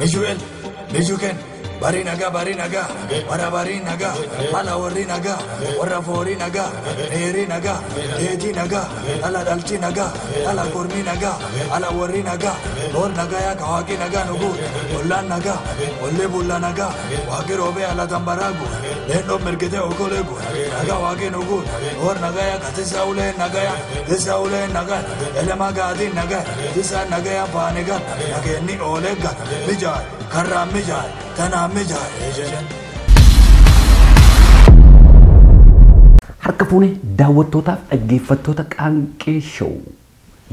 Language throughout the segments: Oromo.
Lejuel, Lejuken barinaga barinaga. Barabarinaga palaworinaga warrafoorinaga dheerinaga dheejinaga dhala dhalchinaga dhala korminaga dhala warrinaga loornagaya kawaaqinaga nuguut ollaannaga olle bullanaga. Waaqi roobee ala tambaraagu leendho mergete okoleegu naga waaqi nuguut loornagaya nagaya tisauleen nagan elema gaadin nagan nagaya panega, nageenni olega, mijaay karraan mijaay, tanaan mijaay jedhan. Harka fuunee daawwattootaaf dhaggeeffattoota qaanqee show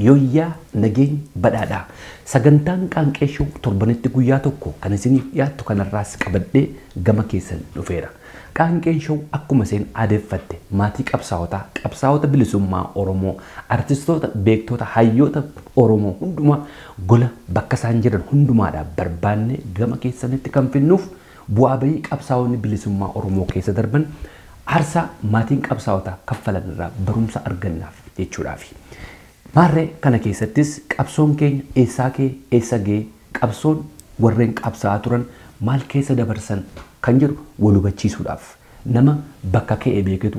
yooyyaa nageenya badhaadhaa sagantaan qaanqee show torbanitti guyyaa tokko kan isiniif dhiyaattu kanarraas qabadhee gama keessan dhufeera. Qaanqeen show akkuma isheen aadeffatte maatii qabsaa'otaa qabsaa'ota bilisummaa Oromoo artistoota beektoota hayyoota Oromoo hundumaa gola bakka isaan jiran hundumaadhaaf barbaanne gama keessanitti kan finnuuf bu'aa bahii qabsaa'onni bilisummaa Oromoo keessa darban aarsaa maatiin qabsaa'otaa kaffalan irraa barumsa argannaaf jechuudhaaf. Maarree kana keessattis qabsoon keenya eessaa kee eessa ga'ee qabsoon warreen qabsaa'aa turan maal keessa dabarsan kan jedhu wal hubachiisuudhaaf nama bakka ka'ee beeketu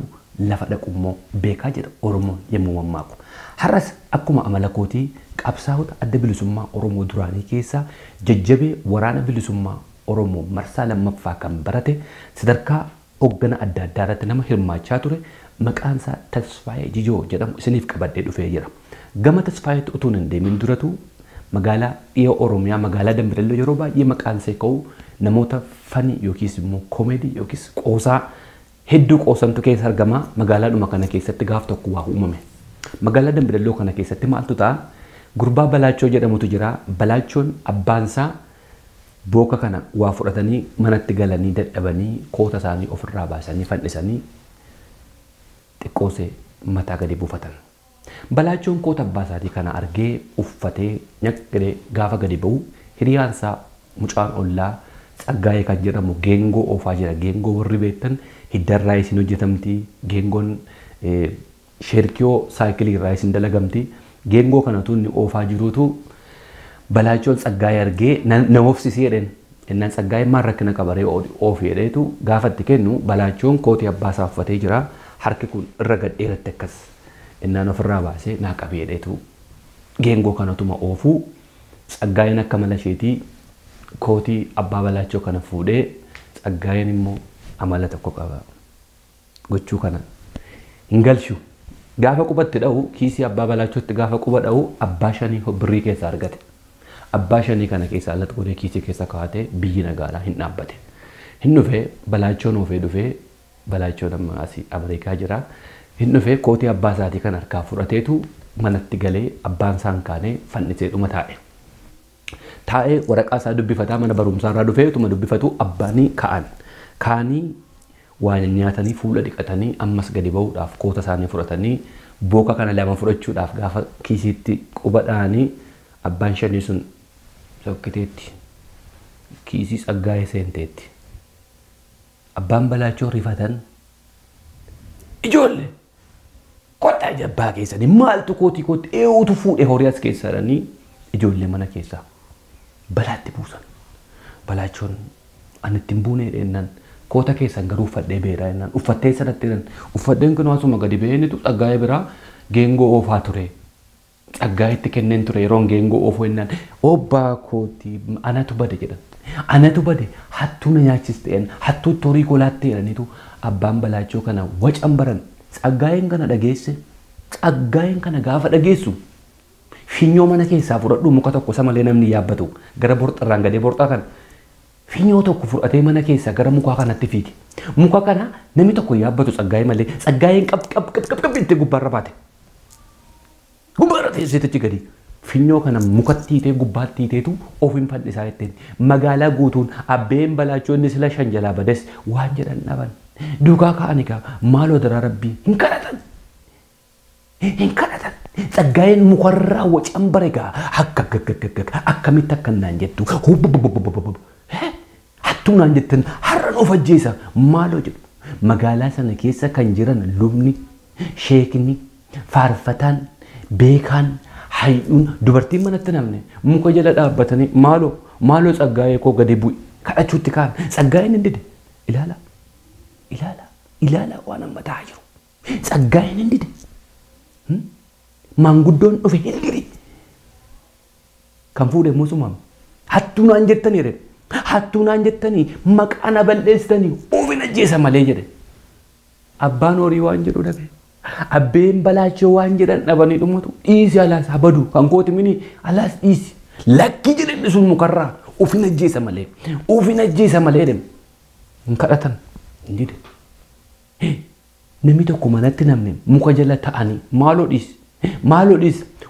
lafa dhaqummoo beekaa jedha Oromoon yommuu mammaaku. Har'as akkuma amala kootii qabsaa'ota adda bilisummaa Oromoo duraanii keessaa jajjabee waraana bilisummaa Oromoo marsaa lammaffaa kan barate sadarkaa hoggana adda addaa irratti nama hirmaachaa ture maqaan isaa Tasfaayee Jijoo jedhamu isiniif qabadhee dhufee jira. Gama Tasfaayeetti utuu hin deemin duratu magaalaa dhiya Oromiyaa magaalaa Dambidolloo yeroo baay'ee maqaan isaa ka'u namoota fanii yookiis immoo koomedii yookiis qoosaa hedduu qoosantu keessa argama magaalaadhuma kana keessatti gaaf tokko waa uumame. Magaalaa Dambidolloo kana keessatti maaltu ta'a? Gurbaa Balaachoo jedhamutu jira. Balaachoon abbaansaa booka kana waa fudhatanii manatti galanii dadhabanii koota isaanii ofirraa baasanii fannisanii xiqqoosee mataa gadi buufatan. Balaachoon koota abbaa isaatii kana argee uffatee nyaqqee gaafa gadi ba'u hiriyaansaa mucaan ollaa tsaggaa'ee kan jedhamu geengoo oofaa jira. Geengoo warri beektan hiddarraa isin hojjetamti. Geengoon sheerkiyoo saayikilii irraa isin dalagamti. Geengoo kanatu inni oofaa jirutu balaachoon tsaggaa'ee argee na oofsisee jedheen. Innaan tsaggaa'ee maal rakkina qabaree oofi jedheetu gaafa itti kennu balaachoon kootii abbaa isaa uffatee jira. Harki kun irra gadheeratti akkas innaan ofirraa baasee naa qabee jedheetu geengoo kanatuma oofuu tsaggaa'een akka mala isheetii kootii abbaa balaachoo kana fuudhee tsaggaa'een immoo amala tokko qaba. Gochuu kana hin galchu. Gaafa qubatti dha'u kiisii abbaa balaachootti gaafa quba dha'u abbaa shanii birrii keessa argate. Abbaa shanii kana keessa alatti godhee kiisii keessa kaa'atee biyyi nagaadhaa hin dhaabbate. Hin dhufee balaachoon oofee dhufee balaachoon amma asii Ameerikaa jira. Hin dhufee kootii abbaa isaatii kan harkaa fudhateetu manatti galee abbaan isaan kaanee fannisee dhuma taa'e. Taa'ee waraqaa isaa dubbifataa mana barumsaa irraa dhufee utuma dubbifatu abbaanii ka'an. Kaanii waan nyaatanii fuula dhiqatanii ammas gadi ba'uudhaaf koota isaanii fudhatanii booka kana lama fudhachuudhaaf gaafa kiisiitti quba dha'anii abbaan shanii sun sokkiteetti kiisii tsaggaa'ee seenteetti. Abbaan balaachoo rifatan ijoollee kottaa jabbaa keessanii maaltu kootii kootti eewutu fuudhee horii as keessa jedhanii ijoollee mana keessaa balaatti buusan. Balaachoon ani ittiin buunee dheennan koota keessan garuu uffadhee beeraa jennaan uffattee sanatti jedhan uffadheen kun asuma gadi beenitu tsaggaa'ee biraa geengoo oofaa ture. Tsaggaayeetti kenneen ture yeroon geengoo oofuu jennaan obbaa kootii anatu bade jedhan. Anatu bade hattuu na nyaachiste hattuu torii kolaatti jedhaniitu abbaan balaachoo kana wacan baran tsaggaa'een kana dhageesse tsaggaa'een kana gaafa dhageessu finyoo mana keessaa fudhadhu muka tokko isa malee namni yaabbatu gara borxarraan gadee borxaa kana finyoo tokko fudhatee mana keessaa gara mukaa kanatti fiige. Muka kana namni tokko yaabbatu tsaggaa'ee malee tsaggaa'een qab qab qab qab qab itti gubbaarra baate. Gubbaarra teesseetichi gadi. Finyoo kana mukatti hiitee gubbaatti hiiteetu ofiin fadhisaa jetteen magaalaa guutuun abbeen balaachoonni sila shan jalaa bades waan jedhan dhaban. Tsaggaa'een mukarraa wacan bare gaa akka akkamitti akka naan jettu hattuu naan jettan har'a of ajjeesa maaloo jedhu magaalaa sana keessa kan jiran lubni sheekni faarfataan beekaan hayyuun dubartiin manatti namne muka jala dhaabbatanii maaloo maaloo tsaggaa'ee koo gadi bu'i kadhachuutti kaan tsaggaa'een hin dide ilaala dhufe hin dide kan fuudhe musumaam hattuu naan jettanii jedhe hattuu naan jettanii maqaa na balleessitanii oofin ajjeesa malee jedhe abbaan horii waan jedhu dhabe abbeen balaachoo waan jedhan dhabanii dhumatu dhiisi alaas habadu kan kooti mini alaas dhiisi lakki jedhan sun mukarraa ofin ajjeesa malee ofin ajjeesa malee dem hin kadhatan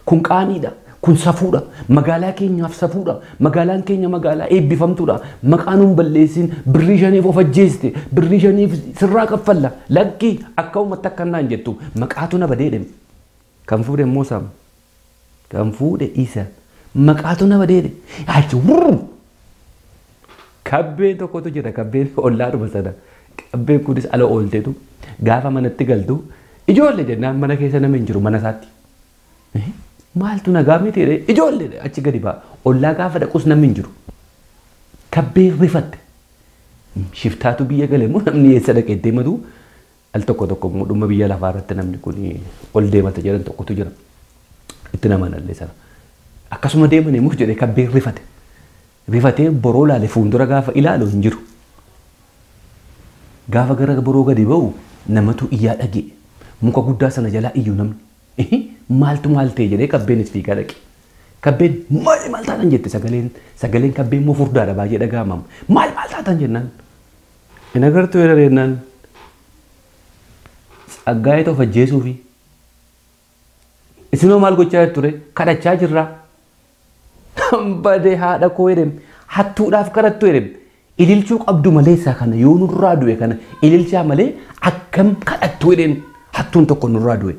kun qaaniidha kun safuudha magaalaa keenyaaf safuudha magaalaan keenya magaalaa eebbifamtuudha maqaan hin balleessin birrii shaniif of ajjeeste birrii shaniif sirraa kaffalla lakki akka uummata akkanaan jettu maqaatu na badeedhe kan fuudhe immoo saam kan fuudhe isa maqaatu na badeedhe achi wurru kabbeen tokkotu jira kabbeen ollaadhuma sana kabbeen kunis ala oolteetu gaafa manatti galtu ijoollee jennaan mana keessa nama hin jiru mana isaatti. maaltu nagaa miti jedhee ijoollee achi gadi ba'a ollaa gaafa dhaqus namni hin jiru kabbee rifatte shiftaatu biyya gale immoo namni eessa dhaqee deematu al tokko tokko dhuma biyya lafaa irratti namni kun ol deemata jedhan tokkotu jira itti nama nallee sana akkasuma deeman immoo jedhee kabbee rifate rifatee boroo laale fuuldura gaafa ilaalu hin jiru gaafa gara boroo gadi ba'u namatu iyyaa dhagee muka guddaa sana jalaa iyyuu namni maaltu maal ta'e jedhee kabbeenis fiigaa dhaqe. Kabbeen maal maal taatan jette sagaleen sagaleen kabbeen moo furdaadha baay'ee dhaga'amam maal maal taatan jennaan. Hin agartuu yeroo jennaan tsaggaa'ee ta'u ajjeesuu fi isinoo maal gochaa ture kadhachaa jirra. Badee haadha koo jedhem hattuudhaaf kadhattu jedhem ililchuu qabdu malee isaa kana yoo nurraa du'e kana ililchaa malee akkam kadhattu jedheen hattuun tokko nurraa du'e.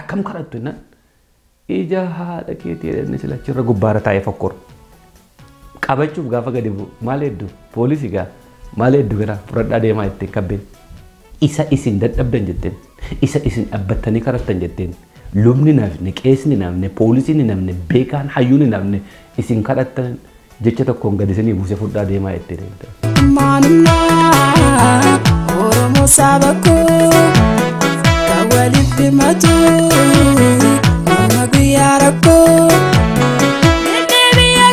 akkam kadhattu jennaan ija haadha keetii jedhanii sila achirra gubbaarra taa'ee fokkoru. Qabachuuf gaafa gadi bu'u maal hedduu poolisii gaa maal hedduu gara fudhadhaa deemaa jetteen kabbeen. Isa isin dadhabdan jetteen isa isin dhaabbattanii kadhattan jetteen lubni nafne qeesni nafne poolisiin nafne beekaan hayyuun nafne isin kadhattan jecha tokkoon gadi isinii buuse fudhaa deemaa jetteen. Maanummaa Oromoo saba koo. waliif himatu nama guyyaa rakkoo. Inni biyya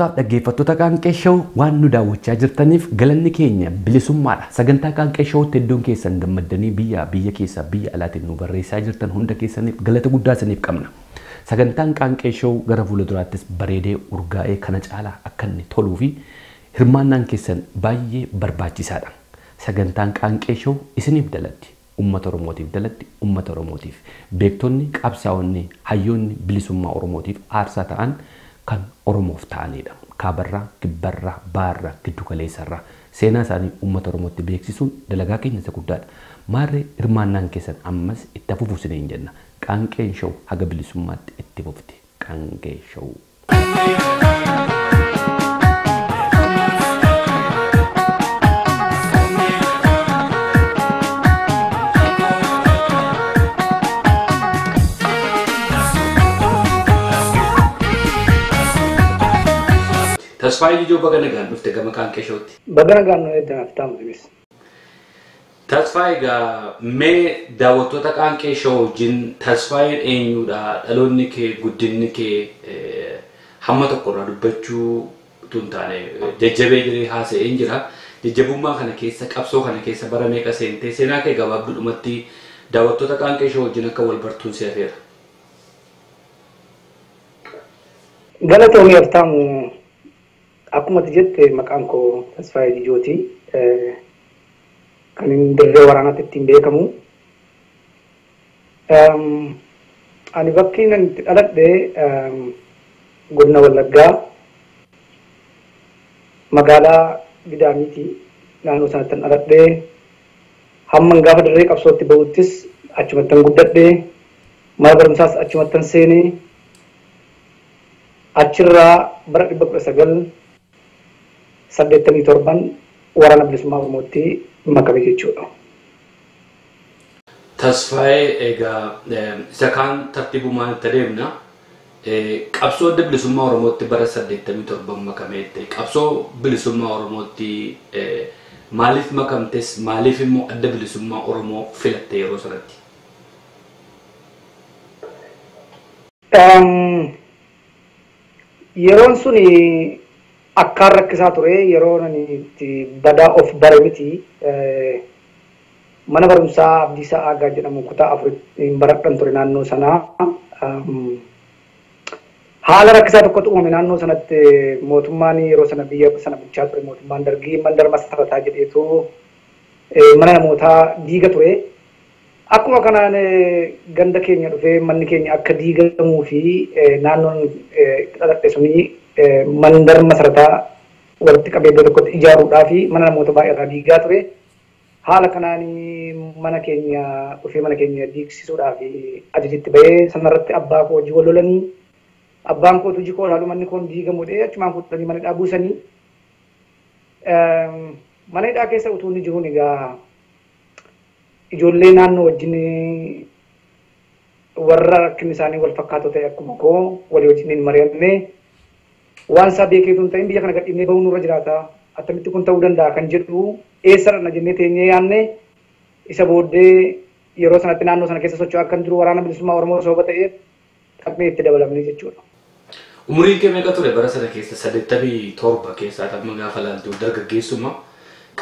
daawwattootaaf dhaggeeffattoota qaanqee shawuu waan nu daawwachaa jirtaniif galanni keenya bilisummaadha. Sagantaa qaanqee shawuutti iddoon keessan gammaddanii biyya biyya keessaa biyya alaatiin nu barreessaa jirtan hunda keessaniif galata guddaa isiniif qabna. Sagantaan qaanqee shawuu gara fuulduraattis bareedee urgaa'ee kana caalaa akka inni toluu fi hirmaannaan keessan baay'ee barbaachisaadha. Sagantaan qaanqee shawuu isiniif dalatti. Uummata Oromootiif dalatti uummata Oromootiif beektonni qabsaa'onni hayyoonni bilisummaa Oromootiif aarsaa ta'an kan Oromoof ta'anidha. Kaabarraa, kibbarraa, baarraa, giddu galeessarraa seenaa isaanii uummata Oromootti beeksisuun dalagaa keenya isa guddaadha. Maarree hirmaannaan keessan ammas itti fufu isiniin jenna. Qaanqeen shawuu haga bilisummaatti itti fufti. Qaanqee shawuu. Tasfaayii ijoo baga nagaan dhufte gama qaanqee shawuutti. Baga nagaan nu eeddan aftaam jiris. Tasfaa egaa mee daawwattoota qaanqee shoo wajjin tasfaa'een eenyudha dhaloonni kee guddinni kee hamma tokkorraa dubbachuu tun taane jajjabee jiree haasa'een jira. Jajjabummaa kana keessa qabsoo kana keessa bara meeqa seentee seenaa kee gabaabduudhumatti daawwattoota qaanqee shoo wajjin akka wal bartuun si hafeera. Galatoomii Haftaamu akkuma jette maqaan koo Tasfaayee Jijooti. Kan dirree waraanaatti ittiin beekamu. Ehm, Ani bakki inni itti dhaladhe ehm, godina Wallaggaa magaalaa Gidaamiiti. Naannoo sanatti kan dhaladhe hamman gaafa dirree qabsootti bahuttis achumattan guddadhe mana barumsaas achumattan seenee achirraa bara dhibba kudha sagal saddeettamii torban waraana bilisummaa oromootti makame jechuudha. Tasfaa'ee egaa eh, isa kaan tartiibumaan itti adeemna. Eh, Qabsoo adda bilisummaa Oromootti bara 87 makameette. Qabsoo bilisummaa Oromootti eh, maaliif makamtes maaliif immoo adda bilisummaa Oromoo filatte yeroo sanatti? Ehm, Yeroon sun akkaan rakkisaa ture yeroo itti badaa of bare miti. Eh, Mana barumsaa Abdiisaa Aagaa jedhamu kutaa afuriin baradhan ture naannoo sanaa. Haala rakkisaa tokkotu uumame naannoo sanatti mootummaan yeroo sana biyya sana bulchaa ture mootummaan dargii mandara masarataa jedheetu eh, mana namootaa diiga ture. Akkuma kanaan eh, ganda keenya dhufee manni keenya akka diigamuu fi naannoon eh, itti mandara masarataa walitti qabee iddoo tokkotti ijaaruudhaa fi mana namoota baay'eerraa diigaa ture. Haala kanaan mana keenya dhufee mana keenya diigsisuudhaa fi ajajitti bahee sanarratti abbaa koo hojii wal lolanii abbaan koo hojii koo ilaalu manni koon diigamudhee achumaan fuudhanii mana hidhaa buusanii. Ehm, Mana hidhaa keessa utuu inni jiruun egaa ijoollee naannoo wajjin warra rakkinni isaanii wal fakkaatoo ta'e akkuma koo walii wajjin mari'annee waan isaa beekeetu hin ta'in biyya kana gadhiifnee bahuu nurra jiraata. Attamitti kun ta'uu danda'a kan jedhu eessa dhaqna jennee teenyee yaanne isa booddee yeroo sanatti naannoo sana keessa socho'aa kan jiru waraana bilisummaa Oromoo sababa ta'eef dhaqnee itti dabalamne jechuudha. Umuriin kee meeqa ture bara sana keessa saddeettamii torba keessaa amma gaafa laaltu dargaggeessummaa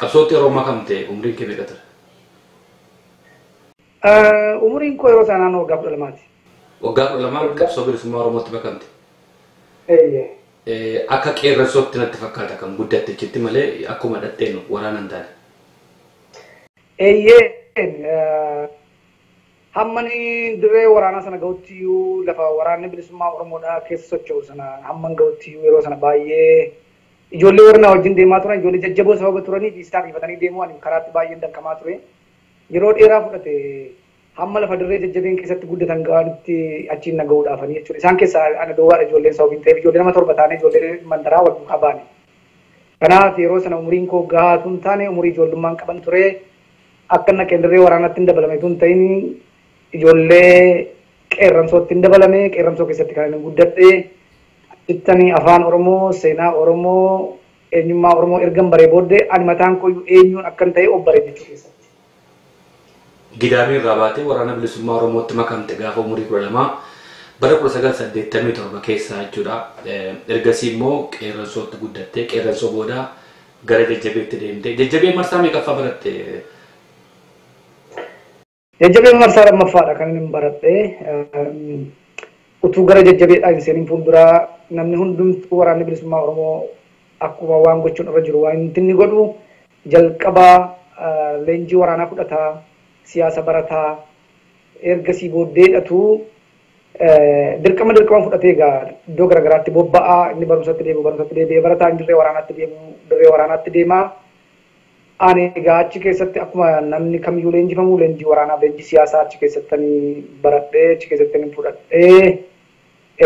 qabsootti yeroo makamte umriin kee meeqa ture? Eh, Umuriin koo yeroo sana naannoo waggaa kudha lamaati. Waggaa kudha lamaan qabsoo bilisummaa Oromootti makamte. Eeyyee. Eh, Akka qeerransootti natti fakkaata kan guddatte jetti malee akkuma dhadheen waraana hin taane. Eeyyee hammani dirree waraanaa sana ga'utti iyyuu lafa waraanni bilisummaa Oromoodhaa keessa socho'u sana hamman ga'utti iyyuu yeroo sana baay'ee ijoollee warra na wajjin deemaa turan ijoollee jajjaboo sababa turanii isaan rifatanii deemuu ani karaatti baay'een danqamaa ture. Yeroo dheeraa fudhate hamma lafa dirree jajjabeen keessatti guddatan ga'anitti achiin na ga'uudhaafanii jechuudha. Isaan keessaa ana duwwaadha ijoolleen sababiin ta'eef ijoollee nama torba taane ijoollee mandaraa wal duukaa baane. Kanaaf yeroo sana umuriin koo gahaa tun taane umurii ijoollummaan qaban ture. akka inni qeendirree waraanatti hin dabalame tun ta'in ijoollee qeerransootti hin dabalame qeerransoo keessatti kan inni guddadhe achittani afaan oromoo seenaa oromoo eenyummaa oromoo ergan baree booddee ani mataan koyyuu eenyuun akkan ta'e of bare jechuu keessatti. Gidaamii irraa baatee waraana bilisummaa Oromootti makamte gaafa umurii kudha lamaa bara kudha sagal saddeettamii torba keessaa jechuudha. Eh, Ergasii immoo qeerransootti guddattee qeerransoo booda gara jajjabeetti deemte. Jajjabee marsaa meeqaffaa baratte? Jajjabee marsaa lammaffaadha kan inni baradhe. Ehm, Utuu gara jajjabeedhaa hin seeniin fuulduraa namni hundumtuu waraanni bilisummaa Oromoo akkuma waan gochuun irra jiru waan inni godhu jalqabaa eh, leenjii waraanaa fudhataa siyaasa barataa ergasii booddeedhatu eh, dirqama dirqama fudhatee egaa iddoo garaagaraatti bobba'aa inni barumsatti deemu barumsatti deebi'ee barataa inni dirree waraanaatti deemu dirree waraanaatti deemaa. Ani egaa achi keessatti akkuma namni kamiyyuu leenjifamu leenjii waraanaaf leenjii siyaasaa achi keessatti baradhee achi keessatti fudhadhee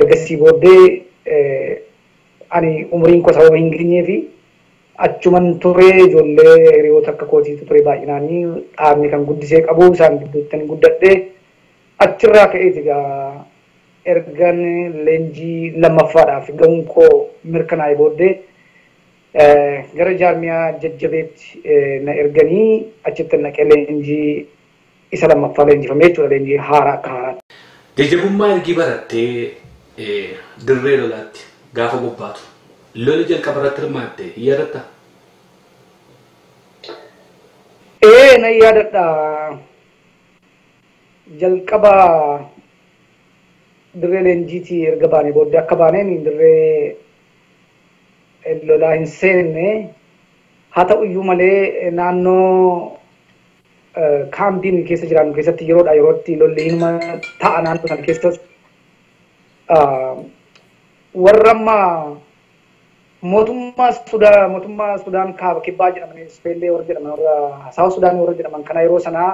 ergasii booddee eh, ani umuriin koo sababa hin geenyee fi achuman turee ijoollee hiriyoota akka kootiitu ture baay'inaanii dhaabni kan guddisee qabu isaan gidduutti guddadhee achirraa ka'eeti egaa ergan leenjii lammaffaadhaaf ga'uun koo mirkanaa'e booddee gara jaarmiyaa jajjabeetti na erganii achitti naqee leenjii isa lammaffaa leenjifamee jechuudha leenjii haaraa akka haaraatti. Jajjabummaa ergi barattee dirree lolaatti gaafa bobbaatu lola jalqaba irratti hirmaatte yaadatta? Ee na yaadadha. Jalqaba dirree leenjiitii erga baanee booddee akka baaneen dirree lolaa hin seenne haa ta'u iyyuu malee naannoo kaampiin keessa jiraannu keessatti yeroodha yerootti lolli hinuma ta'a naannoo sana keessas warra amma mootummaa Sudaan mootummaa Sudaan kaaba kibbaa jedhaman ispeellee warra jedhaman warra Saawus Sudaanii warra jedhaman kana yeroo sanaa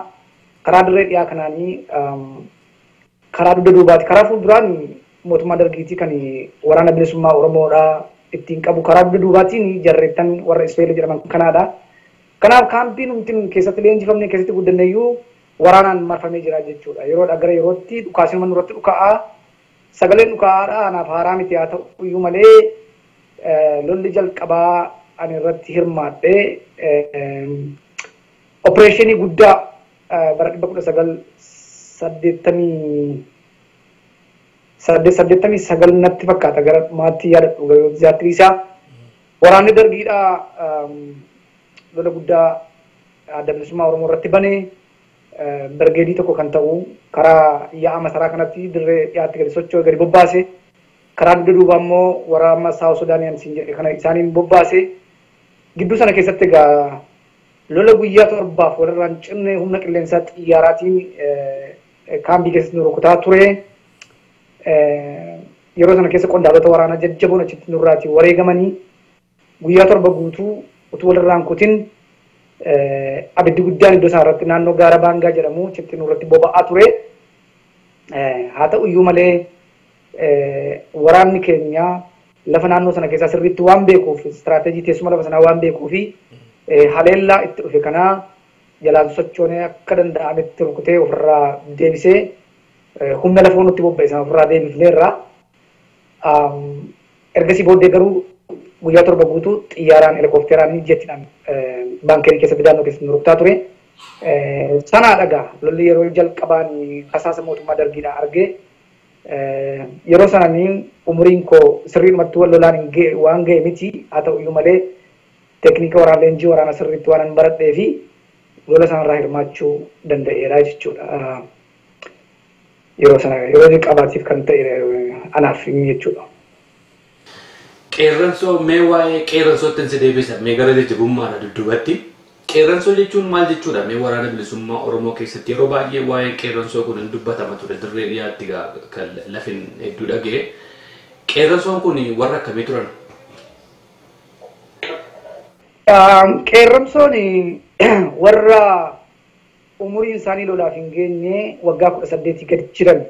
karaa dirree dhiyaa kanaanii karaa dugda duubaati karaa fuulduraan mootummaa dargiitii kan waraana bilisummaa Oromoodhaa ittiin qabu karaa dugda duubaatiin jarreettan warra ispeellee jedhaman kanaadha. Kanaaf kaampiin nuti keessatti leenjifamne keessatti guddanneeyyuu waraanaan marfamee jira jechuudha. Yeroodha gara yerootti dhukaasni nurratti dhuka'aa sagaleen dhuka'aadha anaaf haaraa miti haa ta'u iyyuu lolli jalqabaa ani irratti hirmaadhee opereeshinii guddaa bara dhibba kudha sagal saddeettamii saddeet saddeettamii sagal natti fakkaata. Gara maatti yaadadhu zaatirii isaa. Waraanni dargiidha lola guddaa adda bilisummaa Oromoo irratti banee birgeedii tokko kan ta'u karaa yaa'a masaraa kanatti dirree dhiyaatti gadi socho'e gadi bobbaase karaa dugda duubaa immoo waraana Saawus Sudaaniyan siin jedhe kana isaaniin bobbaase gidduu sana keessatti egaa lola guyyaa torbaaf walirraan cinne humna qilleensaa xiyyaaraatiin kaambii keessatti nu rukutaa ture. Yeroo sana keessa qondaalota waraanaa jajjaboon achitti nurraatii wareegamanii guyyaa torba guutuu utuu walirraan kutin abiddi guddaan iddoo isaa irratti naannoo gaara baangaa jedhamu achitti nurratti boba'aa ture. Haa ta'u iyyuu malee waraanni keenya lafa naannoo sana keessaa sirriitti waan beekuuf istiraateejii teessuma lafa sanaa waan beekuuf haleellaa itti dhufe kanaa jalaan sochoonee akka danda'ametti rukutee ofirraa deebisee humna lafoo nutti bobba'e sana ofirraa deebifneerra. Ergasii booddee garuu guyyaa torba guutuu xiyyaaraan helikoophiteraan jettiidhaan baankeerii keessatti daannoo keessatti nu rukutaa ture. Sanaa dhagaa lolli yeroo jalqabaan kasaasa mootummaa dargiidhaa argee yeroo sananii umuriin koo sirriidhumatti wal lolaan waan ga'e miti haa ta'u iyyuu malee teekniika waraana leenjii waraana sirriitti waan baradhee fi lola sanarraa hirmaachuu danda'eera jechuudha. Yeroo sana yeroo jalqabaatiif kan ta'e anaaf jechuudha. Qeerransoo mee waa'ee qeerransootti si deebisa mee gara jajjabummaadha dudduubatti. Qeerransoo jechuun maal jechuudha mee waraana bilisummaa Oromoo keessatti yeroo baay'ee waa'ee qeerransoo kun hin dubbatama ture dirree dhiyaatti kan lafin hedduu dhaga'e. Qeerransoon kun warra akkamii turan? Qeerransoon warra umuriin isaanii lolaaf hin geenye waggaa kudha saddeetii gadi jiran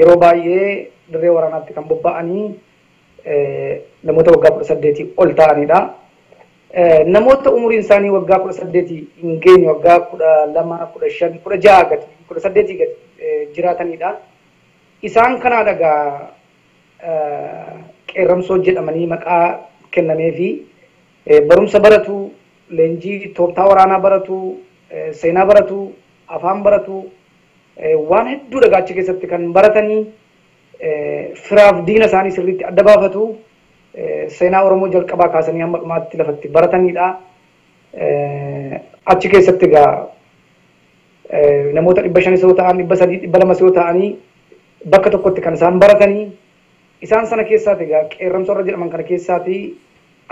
yeroo baay'ee dirree waraanaatti kan bobba'anii namoota waggaa kudha saddeetii ol ta'anidha. Namoota umuriin isaanii waggaa kudha saddeetii hin geenye waggaa kudha lama kudha shan kudha jaha gadi kudha saddeetii gadi jiraatanidha. Isaan kanaa dhagaa qeerramsoo jedhamanii maqaa kennameefi barumsa baratu leenjii tooftaa waraanaa baratu seenaa baratu afaan baratu waan hedduu dhagaachi keessatti kan baratanii firaaf diina isaanii sirriitti adda baafatu seenaa Oromoo jalqabaa kaasanii hamma dhumaatti lafatti baratanidha. Achi keessatti egaa namoota dhibba shanis yoo ta'an dhibba sadii dhibba lamas yoo ta'anii bakka tokkotti kan isaan baratanii isaan sana keessaati egaa qeerramsa warra jedhaman kana keessaati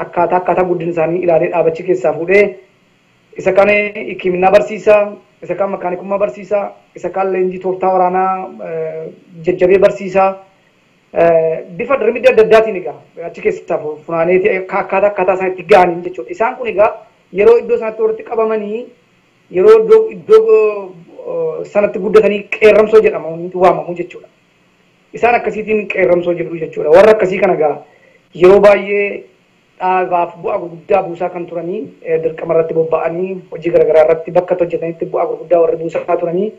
akkaataa akkaataa guddina isaanii ilaalee dhaabachi keessaa fuudhee isa kaan hikimnaa barsiisaa isa kaan makaanikummaa barsiisaa isa kaan leenjii tooftaa waraanaa jajjabee barsiisaa bifa dirmidii adda addaatiin egaa achi keessaa funaaneeti akkaataa akkaataa isaan itti ga'anii jechuudha. Isaan kun egaa yeroo iddoo sanatti walitti qabamanii yeroo iddoo sanatti guddatanii qeerramsoo jedhamu waamamu jechuudha. Isaan akkasiitiin qeerramsoo jedhu jechuudha. Warra akkasii kana egaa yeroo baay'ee dhaabaaf bu'aa gurguddaa buusaa kan turanii dirqama irratti bobba'anii hojii garaagaraa irratti bakka hojjetanitti bu'aa gurguddaa warri buusaa turanii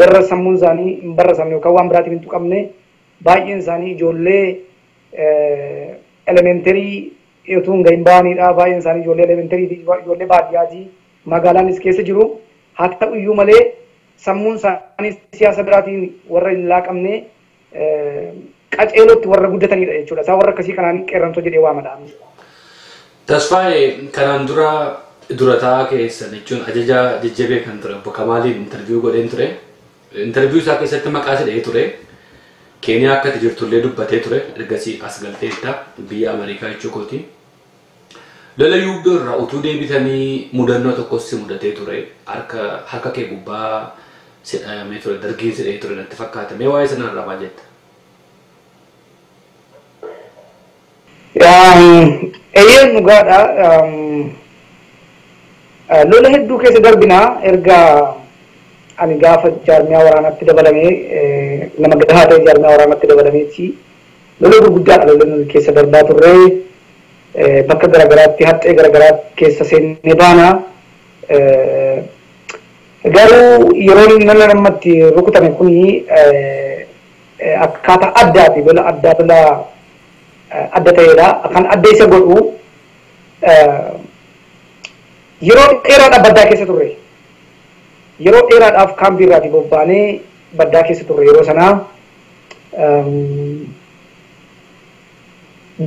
warra sammuun isaanii hin barrasamne yookaan waan biraatiin hin tuqamne baay'een isaanii ijoollee elementarii utuu hin gahin ba'aniidha baay'een isaanii ijoollee elementarii ijoollee baadiyyaati magaalaanis keessa jiru haa ta'u iyyuu malee sammuun isaanii siyaasa biraatiin warra hin laaqamne qaceelootti warra guddatanidha jechuudha isaan warra akkasii kanaan qeerramtoo jedhee waamadha. Tasfaayee kanaan dura durataa keessan jechuun ajaja jajjabee kan ture obbo Kamaaliin intarviiyuu godheen ture. Intarviiyuu isaa keessatti maqaa jedhee ture. Keeniyaa akka itti jirtullee dubbatee ture. Ergasii as galteetta biyya Ameerikaa jechuu kooti. Lola yuubbee irraa utuu deebitanii mudannoo tokkos si mudatee ture. Harka harka kee gubbaa sidhamee ture. Dargiin sidhee ture natti fakkaata. Mee waa'ee sanarraa maal jetta? Eeyyeen dhugaadha. Lola hedduu keessa darbinaa erga ani gaafa jaarmiyaa waraanaatti dabalamee nama gahaa ta'e jaarmiyaa waraanaatti dabalameeti. Lola gurguddaadha lola nuti keessa darbaa turre bakka garaagaraatti haxxee garaagaraa keessa seennee baana. Garuu yeroo nama namatti rukutame kuni akkaataa addaati lola addaa lola adda ta'edha. Kan adda isa godhu yeroo dheeraadhaaf baddaa keessa turre. Yeroo dheeraadhaaf kaampii irraatii bobbaanee baddaa keessa turre yeroo sanaa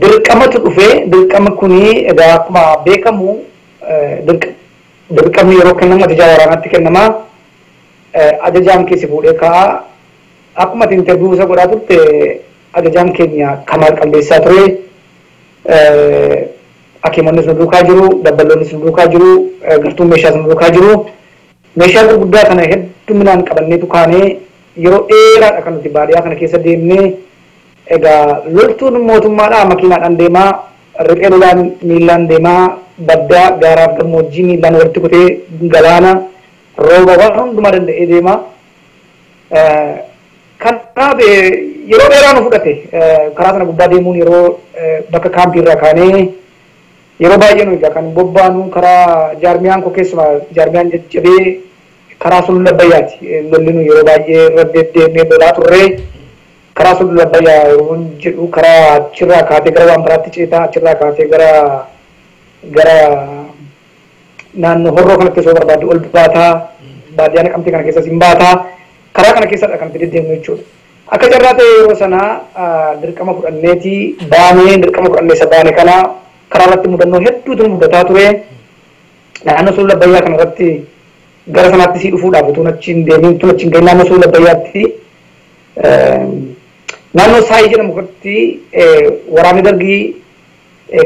dirqamatu dhufee dirqama kuni egaa akkuma beekamu dirqamni yeroo kennamu ajajaa waraanaatti kennamaa ajajaan keessi fuudhee ka'a akkuma ati interviiyuu isa godhaa turte ajajaan keenya kamaal qalbeessaa ture. Hakiimonni sun duukaa jiru dabballoonni sun duukaa jiru gartuun meeshaa sun duukaa jiru meeshaa gurguddaa kana hedduminaan qabanneetu kaanee yeroo dheeraadha kan nuti baadiyyaa kana keessa deemnee egaa loltuun mootummaadha makiinaadhaan deemaa riphee lolaan miillaan deemaa baddaa gaaraaf gammoojjii miillaan walitti kutee galaana rooba waan hundumaa danda'ee deemaa. Kanaaf yeroo dheeraa nu fudhate. Karaa sana gubbaa deemuun yeroo bakka kaampii irraa kaanee yeroo baay'ee nu kan bobbaanu karaa jaarmiyaan koo keessumaa jaarmiyaan jajjabee karaa sulula bayyaati lolli nu yeroo baay'ee irra deddeemnee lolaa turre karaa sulula bayyaa yeroo jedhu karaa achirraa kaatee gara waan biraatti ceetaa achirraa kaatee gara gara naannoo horroo kanatti osoo barbaadde ol baataa baadiyyaa naqamtee kana keessas hin baataa karaa kana keessadha kan deddeemnu jechuudha. Akka carraa ta'e yeroo sana dirqama fudhanneeti baanee dirqama fudhannee isa baane kana karaa irratti mudannoo hedduutu mudataa ture. Naannoo sulula bayyaa kana irratti gara sanaatti sii dhufuudhaaf utuu achi hin deemin utuu achi hin gahin naannoo sulula bayyaatti naannoo saayii jedhamu irratti waraanni dargii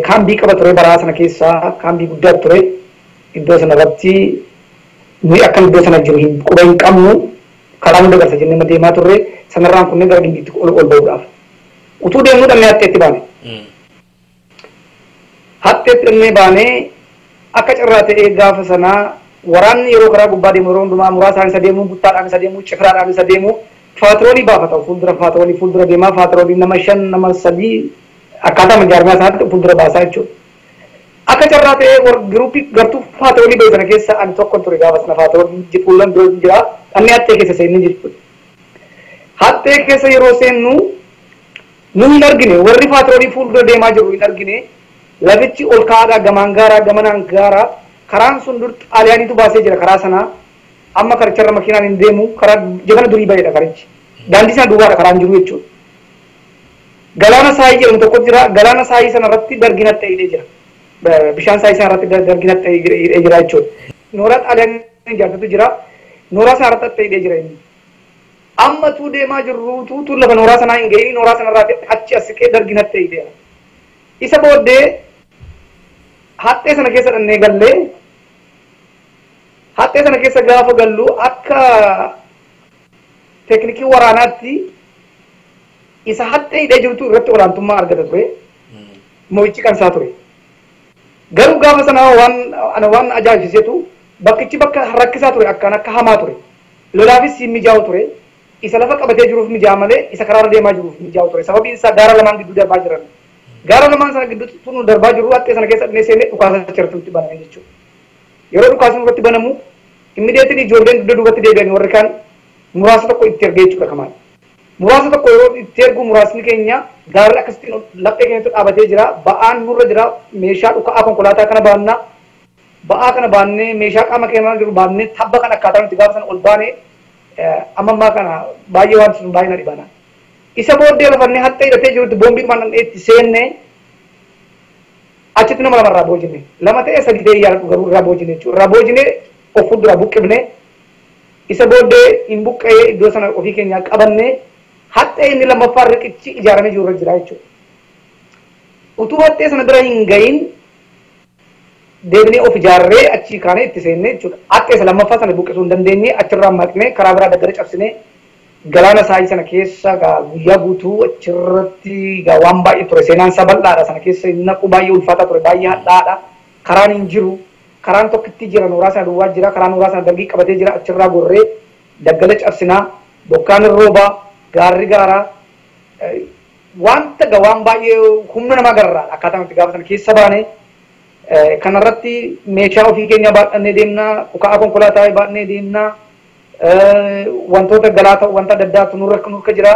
kaambii qaba ture baraa sana keessaa kaambii guddaa ture iddoo sana irratti nuyi akka iddoo sana jiru quba hin qabnu karaa hunda garsa jennee deemaa turre sanarraan kunneen gara gimbiitti ol ol ba'uudhaaf. Utuu deemnuu dhannee hatteetti baane. Carraa ta'ee gaafa sanaa waraanni yeroo karaa gubbaa deemu yeroo hundumaa muraasaan isa deemu guttaadhaan isa deemu cifraadhaan isa deemu faatiroolii baafata fuuldura faatiroolii fuuldura deemaa faatiroolii nama shan nama sadii akkaataa jaarmaa isaatti fuuldura baasaa jechuudha. Akka carraa ta'ee giruupii gartuu faatiroolii ba'e sana keessa ani tokko ture gaafa sana faatiroolii fuuldura dura jira dhannee hattee keessa seennee jechuudha. Hattee keessa yeroo seennu nu hin argine warri faatiroolii fuuldura deemaa jiru hin argine lafichi ol ka'aadhaa gamaan gaaraa gamanaan gaaraa karaan sun dur xaaliyaaniitu baasee jira karaa sanaa amma karicharra makiinaan hin deemu karaa jabana durii baheedha karichi daandii sana duwwaadha karaan jiru jechuudha. Galaana saayii jedhamu tokko jira galaana saayii sana irratti dargina ta'ee jira. bishaan saayii sana irratti dargina ta'ee jira jechuudha. Nooraa xaaliyaanii ijaartatu jira. Nooraa sana irratti ta'ee jira inni. Amma tuu deemaa jirru tuu lafa nooraa sanaa hin gahiin nooraa sana irraa achi as siqee dargina ta'ee jira. Isa booddee haxxee sana keessa dhannee gallee haxxee sana keessa gaafa gallu akka teeknikii waraanaatti isa haxxee hidhee jirtu irratti olaantummaa argata ture. Mo'ichi qansaa ture. Garuu gaafa sana waan ana waan ajaa'ibsiisetu bakkichi bakka rakkisaa ture akkaan akka hamaa ture. Lolaafis hin mijaa'u ture. Isa lafa qabatee jiruuf mijaa'u malee isa karaarra deemaa jiruuf mijaa'u ture. Sababiin isaa gaara lamaan gidduu darbaa jiran. Gaara lamaan gidduutti tunu darbaa jiru haxxee sana keessa dhannee seennee dhukaasa achirratti baname jechuudha. Yeroo dhukaasni irratti banamu immideetiin ijoolleen dugda duubatti deebi'anii warri kaan muraasa tokko itti ergee jechuudha kamaan. Muraasa tokko yeroo itti ergu muraasni keenya gaarri akkasitti laphee keenyatti dhaabatee jira. Ba'aan nurra jira. Meeshaa dhuka'aa konkolaataa kana baannaa. Ba'aa kana baannee meeshaa qaama keenya jiru baannee tabba kan akkaataa nuti gaafa sana ol baane amma ammaa kana baay'ee waan sun baay'ee na dhibana. Lama ta'ee sadi ta'ee yaadatu garuu irraa boojine jechuudha. Irraa boojine of fuuldura buqqifne isa booddee hin buqqa'ee iddoo sana ofii keenyaa qabannee haxxee inni lammaffaa riqichi ijaaramee jiru irra jira jechuudha. Utuu haxxee sana bira hin gahin deebinee of ijaarree achii kaanee itti seennee jechuudha. Haxxee isa lammaffaa sana buqqisuu hin dandeenye achirraa maqnee karaa biraa daggara cabsinee galaana saayii sana keessa guyyaa guutuu achirratti waan baay'ee ture. Seenaan isaa bal'aadha sana keessa naqu baay'ee ulfaataa ture. Baay'ee hadhaadha. Karaan hin jiru. Karaan tokkitti jira. Nooraa sana duwwaa jira. Karaan nooraa sana dargii qabatee jira. Achirraa gorree daggala cabsinaa bokkaan roobaa gaarri gaaraa wanta ga waan baay'ee humna namaa gararraa akkaataa nuti gaafa sana keessa baane kanarratti meeshaa ofii keenya baadhannee deemnaa dhuka'aa konkolaataa baadhannee deemnaa wantoota galaa wanta adda addaatu nurra nurka jira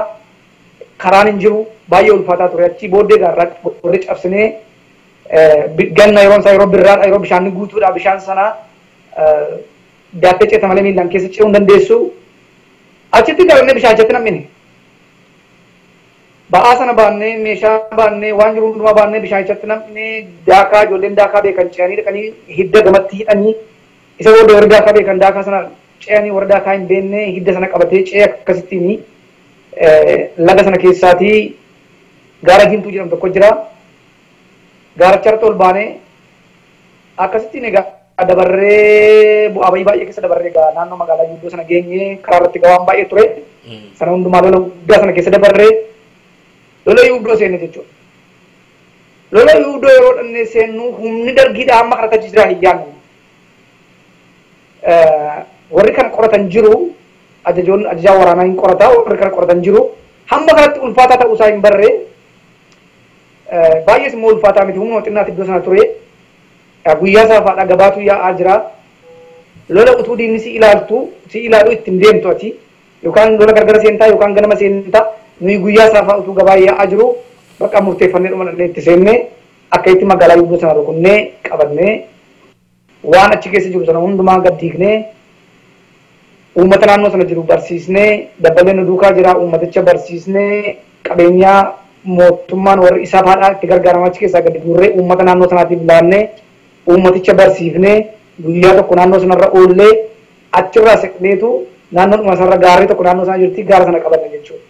karaan hin jiru baay'ee ulfaataa ture achi booddee gaarraa gorree cabsinee ganna yeroon isaa yeroo birraadha yeroo bishaan guutuudha bishaan sana daattee ceeta malee miilaan keessa ce'uu hin dandeessu achitti garannee bishaan achitti nam'ine ba'aa sana baannee meeshaa baannee waan jiru hundumaa baannee bishaan achitti nam'ine daakaa ijoolleen daakaa beekan ce'anii dhaqanii hidda gamatti hidhanii isa booda warri daakaa beekan daakaa sana ce'anii warri daakaa hin beekne hidda sana qabatee ce'ee akkasittiin laga sana keessaatii gaara diimtuu jedhamu tokko jira. gaaracharratti ol baanee akkasittiin egaa dabarree bu'aa bayii baay'ee keessa dabarree egaa naannoo magaalaa guddoo sana geenye karaa irratti gawaan baay'ee ture sana hundumaa lola guddaa sana keessa dabarree lola yuubdoo seenne jechuudha. Lola yuubdoo yeroo dhannee seennu humni dargiidha amma kana tachi jira hin yaanne. Warri kan qoratan jiru ajajoonni ajajaa waraanaa hin qorata warri kan qoratan jiru hamma kanatti ulfaataa ta'uu isaa hin barree baay'ees immoo ulfaataa miti humna xinnaatti iddoo sana ture guyyaa saafaadha gabaatu yaa'aa jira lola utuu diinni si ilaaltu si ilaalu ittiin deemtu ati yookaan lola gargara seentaa yookaan ganama seentaa nuyi guyyaa saafaa utuu gabaa yaa'aa jiru bakka murteeffannee dhuma dhallee itti seennee akka itti magaalaa iddoo sana rukunnee qabannee waan achi keessa jiru sana hundumaa gad diignee uummata naannoo sana jiru barsiisnee dabbalee nu duukaa jira uummaticha barsiisnee qabeenyaa mootummaan warri isaa faadhaa itti gargaaramaa achi keessaa gadi guurree uummata naannoo sanaatiif laannee uummaticha barsiifnee guyyaa tokko naannoo sanarra oollee achirraa siqneetu naannoo dhuma sanarra gaarri tokko naannoo sana jirti gaara sana qabanne jechuudha.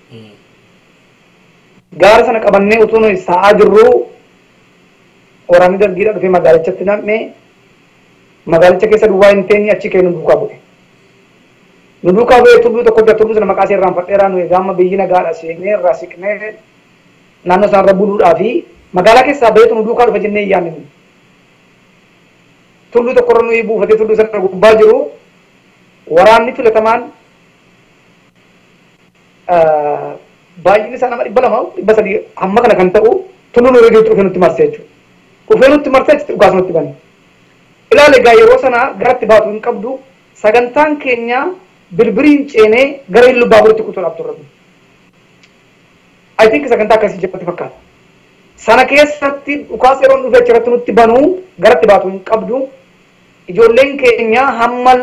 Gaara sana qabannee utuu nuyi taa'aa jirru waraanni dargiidha dhufee magaalichatti nam'ee magaalicha keessa duwwaa hin teenye achi kee nu duukaa bu'e. Nu duukaa bu'ee tulluu tokko jira tulluu sana maqaa ishee irraanfadheeraa nuyi gaama biyyi nagaadha seenee irraa siqnee naannoo sanarra buluudhaa fi magaalaa keessaa baheetu nu duukaa dhufa jennee iyyaanne nu. Tulluu tokkorra nuyi buufatee tulluu sana gubbaa jiru waraanni filatamaan baay'inni isaa nama dhibba lama dhibba sadii hamma kana kan ta'u tulluu nu reediyooti dhufee nutti marsee jechuudha. Dhufee nutti marsee achitti dhugaas nutti bane. Ilaali egaa yeroo sana garatti baatu hin qabdu sagantaan keenya birbiriin ceenee gara illu baaburitti kutuudhaaf turre. I think sagantaa akkasii jechatti fakkaata. Sana keessatti dhukaas yeroo dhufee achirratti nutti banuu garatti baatu hin qabdu. Ijoolleen keenya hamma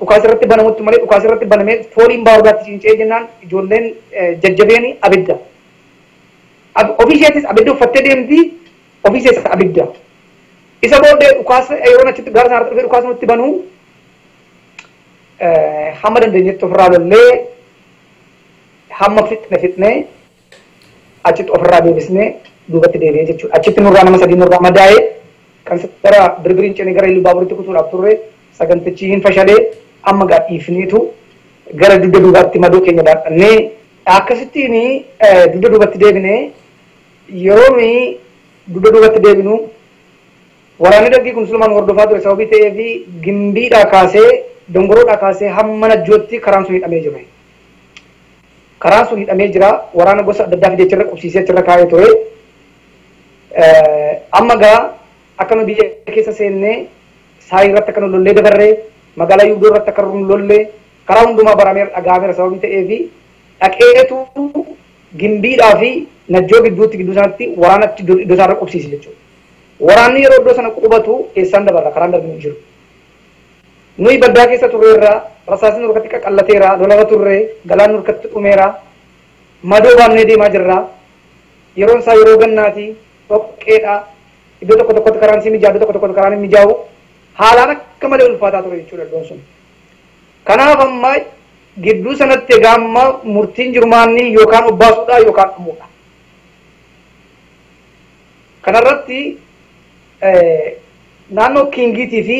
dhukaas irratti banamutti malee dhukaas irratti banamee fooliin baaburaatti cincee jennaan ijoolleen jajjabeen abidda. Ofiisheetis abidda uffattee deemti ofii abidda. Isa booddee dhukaas yeroo achitti gara sanarratti dhufee dhukaas nutti banuu hamma dandeenyetti ofirraa hamma fixne fixnee achitti ofirraa deebisnee duubatti deebi'ee jechuudha. Achitti nurraa nama sadii nurraa madaa'ee kan gara birbiriin ceenee gara iluu baaburitti kutuudhaaf turre sagantichi hin fashalee amma gaa dhiifneetu gara dugda duubaatti madoo keenya baadhannee akkasittiin dugda duubatti deebinee yeroo nuyi dugda duubatti deebinu waraanni dargii kun sulmaan hordofaa ture sababii ta'ee fi gimbiidhaa kaasee dongoroodhaa kaasee hamma najjootti karaan sun hidhamee jira. Karaan sun hidhamee jira waraana gosa adda addaa fidee qubsiisee achirra kaa'ee ture. Amma gaa akka nu biyya keessa seennee saayii irratti akka nu lollee dabarree magaalaa yuudoo irratti akka nu lollee karaa hundumaa barameera dhaga'ameera sababii ta'ee fi dhaqeetu gimbiidhaa fi najjoo gidduutti gidduu sanatti waraana achi iddoo isaarra qubsiise jechuudha. Waraanni yeroo iddoo sana qubatu eessaan dabarra karaan darbu hin jiru. Nuyi baddaa keessa turreerra rasaasni nurkatti qaqallateera lolarra turre galaan nurkatti dhumeera madoo baannee deemaa jirra yeroon isaa yeroo gannaati dhoqqeedha iddoo tokko tokkotti karaan si mijaa'u iddoo tokko tokkotti karaan hin mijaa'u haalaan akka malee ulfaataa ture jechuudha iddoon sun. Kanaaf amma gidduu sanatti egaa amma murtiin jirmaanni yookaan obbaasuudha yookaan dhumuudha. Kanarratti naannoo kiingiitii fi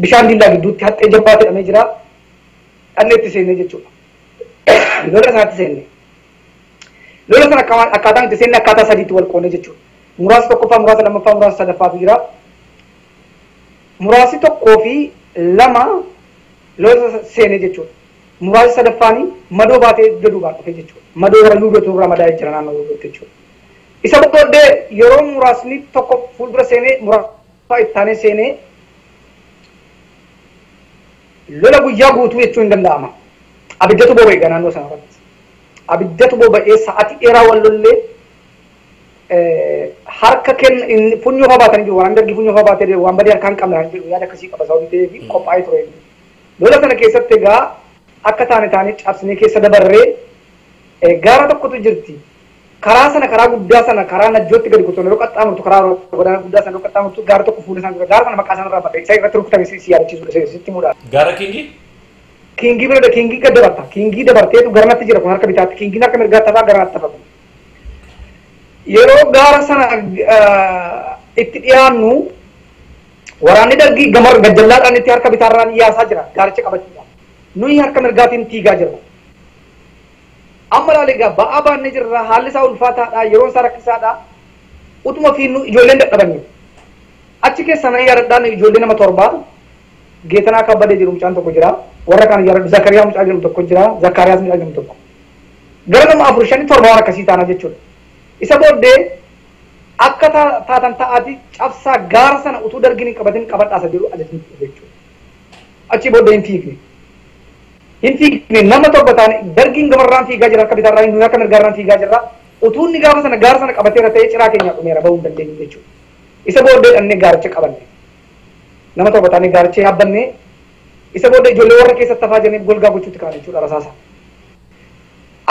bishaan diillaa gidduutti haxxee jabbaa jedhamee jira. Dhanne itti seenne jechuudha. Lola sanatti seenne. Lola sana akkaataan itti seenne akkaataa sadiitti wal qoodne jechuudha. Muraasa tokkoffaa, muraasa lammaffaa, muraasa sadaffaatu jira. Muraasi tokkoo fi lama lola seene jechuudha. Muraasi sadaffaanii madoo baatee gaduubaan dhufe jechuudha. Madoo warra yuudootu irraa madaa'ee jira naannoo yuudootti jechuudha. Isa booddee yeroo muraasni tokko fuuldura seenee muraasa itti aanee seenee lola guyyaa guutuu jechuun hin danda'ama. Abiddatu boba'e egaa naannoo sana irratti. Abiddatu boba'ee sa'aatii dheeraa wal lollee harka kenna funyoo fa'aa baatanii jiru waan dargi funyoo fa'aa baatee waan badii harkaan qabna kan jedhu yaada akkasii qaba sababii ta'eef qophaa'ee ture. Lola sana keessatti egaa akka taane taane cabsinee keessa dabarree gaara tokkotu jirti. Karaa sana karaa guddaa sana karaa najjootti gadi kutuun yeroo qaxxaamurtu karaa godaana guddaa sana yeroo qaxxaamurtu gaara tokko fuula isaan gaara sana maqaa sana irraa badde isa irratti rukutame si yaadachiisu sitti muudha. Gaara Kiingii? Kiingii bira kiingii gad dabarta kiingii dabarteetu garanatti jira kun harka bitaatti kiingiin harka mirgaatti hafaa garanatti hafa. Yeroo gaara sana itti dhiyaannu waraanni dargii gama gajjallaadhaan itti harka bitaarraan yaasaa jira gaaricha qabachuudhaan. Nuyi harka mirgaatiin tiigaa jirra. Amma laale egaa ba'aa baannee jirra haalli isaa ulfaataadha yeroon isaa rakkisaadha. Utuma fiinnu ijoolleen dadhabanne. Achi keessa nan yaadadhaan ijoollee nama torbaa geetanaa kabbadee jiru mucaan tokko jira. Warra kaan yaadadhu zakariyaa mucaa jedhamu tokko jira. Zakariyaas mucaa jedhamu tokko. Gara nama afur shanii torba waan akkasii taana jechuudha. Isa booddee akka taatan ta'aati cabsaa gaara sana utuu dargin hin qabatin qabadhaasa jedhu ajajni jechuudha. Achi booddee hin fiigne hin nama torba taane dargiin gamarraan fiigaa jira akka bitaarraa hin akka mirgaarraan fiigaa jirra utuu inni gaafa sana gaara sana qabateera ta'ee ciraa keenya dhumeera bahuu hin dandeenyu jechuudha. Isa booddee dhannee gaaricha qabanne nama torba taane gaaricha yaabbanne isa booddee ijoollee warra keessatti hafaa jiraniif golgaa gochuutti kaane jechuudha rasaasa.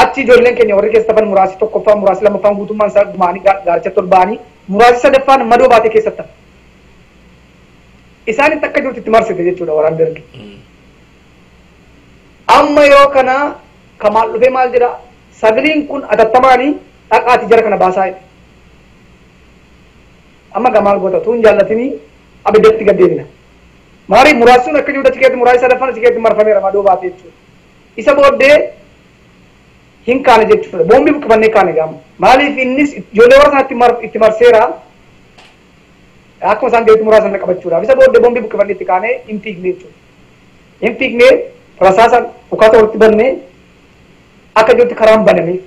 Achi ijoolleen keenya warri keessatti hafan muraasi tokkoffaan muraasi lammaffaan guutummaan isaa dhumaanii gaarichatti ol ba'anii muraasi sadaffaan madoo baatee keessatti hafe. Isaanitti akka jirutti itti marsite jechuudha waraan dargi. Amma yeroo kana kamaal dhufee maal jedha sagaliin kun atattamaanii dhaqaati jara kana baasaa jedhe amma gamaal goota tuun jaallatinii abiddatti gaddeebina maari muraasuun akka jirutti keetti muraasi sadaffaan achi keetti marfameera madoo baate jechuudha. Isa booddee hin kaane jechuudha boombii buqqifannee kaane gaama. Maaliif innis ijoollee warra sanatti itti marseera? Akkuma isaan deebitti muraasa qabachuudhaaf. Isa booddee boombii buqqifannee itti kaane hin fiigne jechuudha. Hin fiigne rasaasa dhukaasa walitti bannee akka jirutti karaan banameef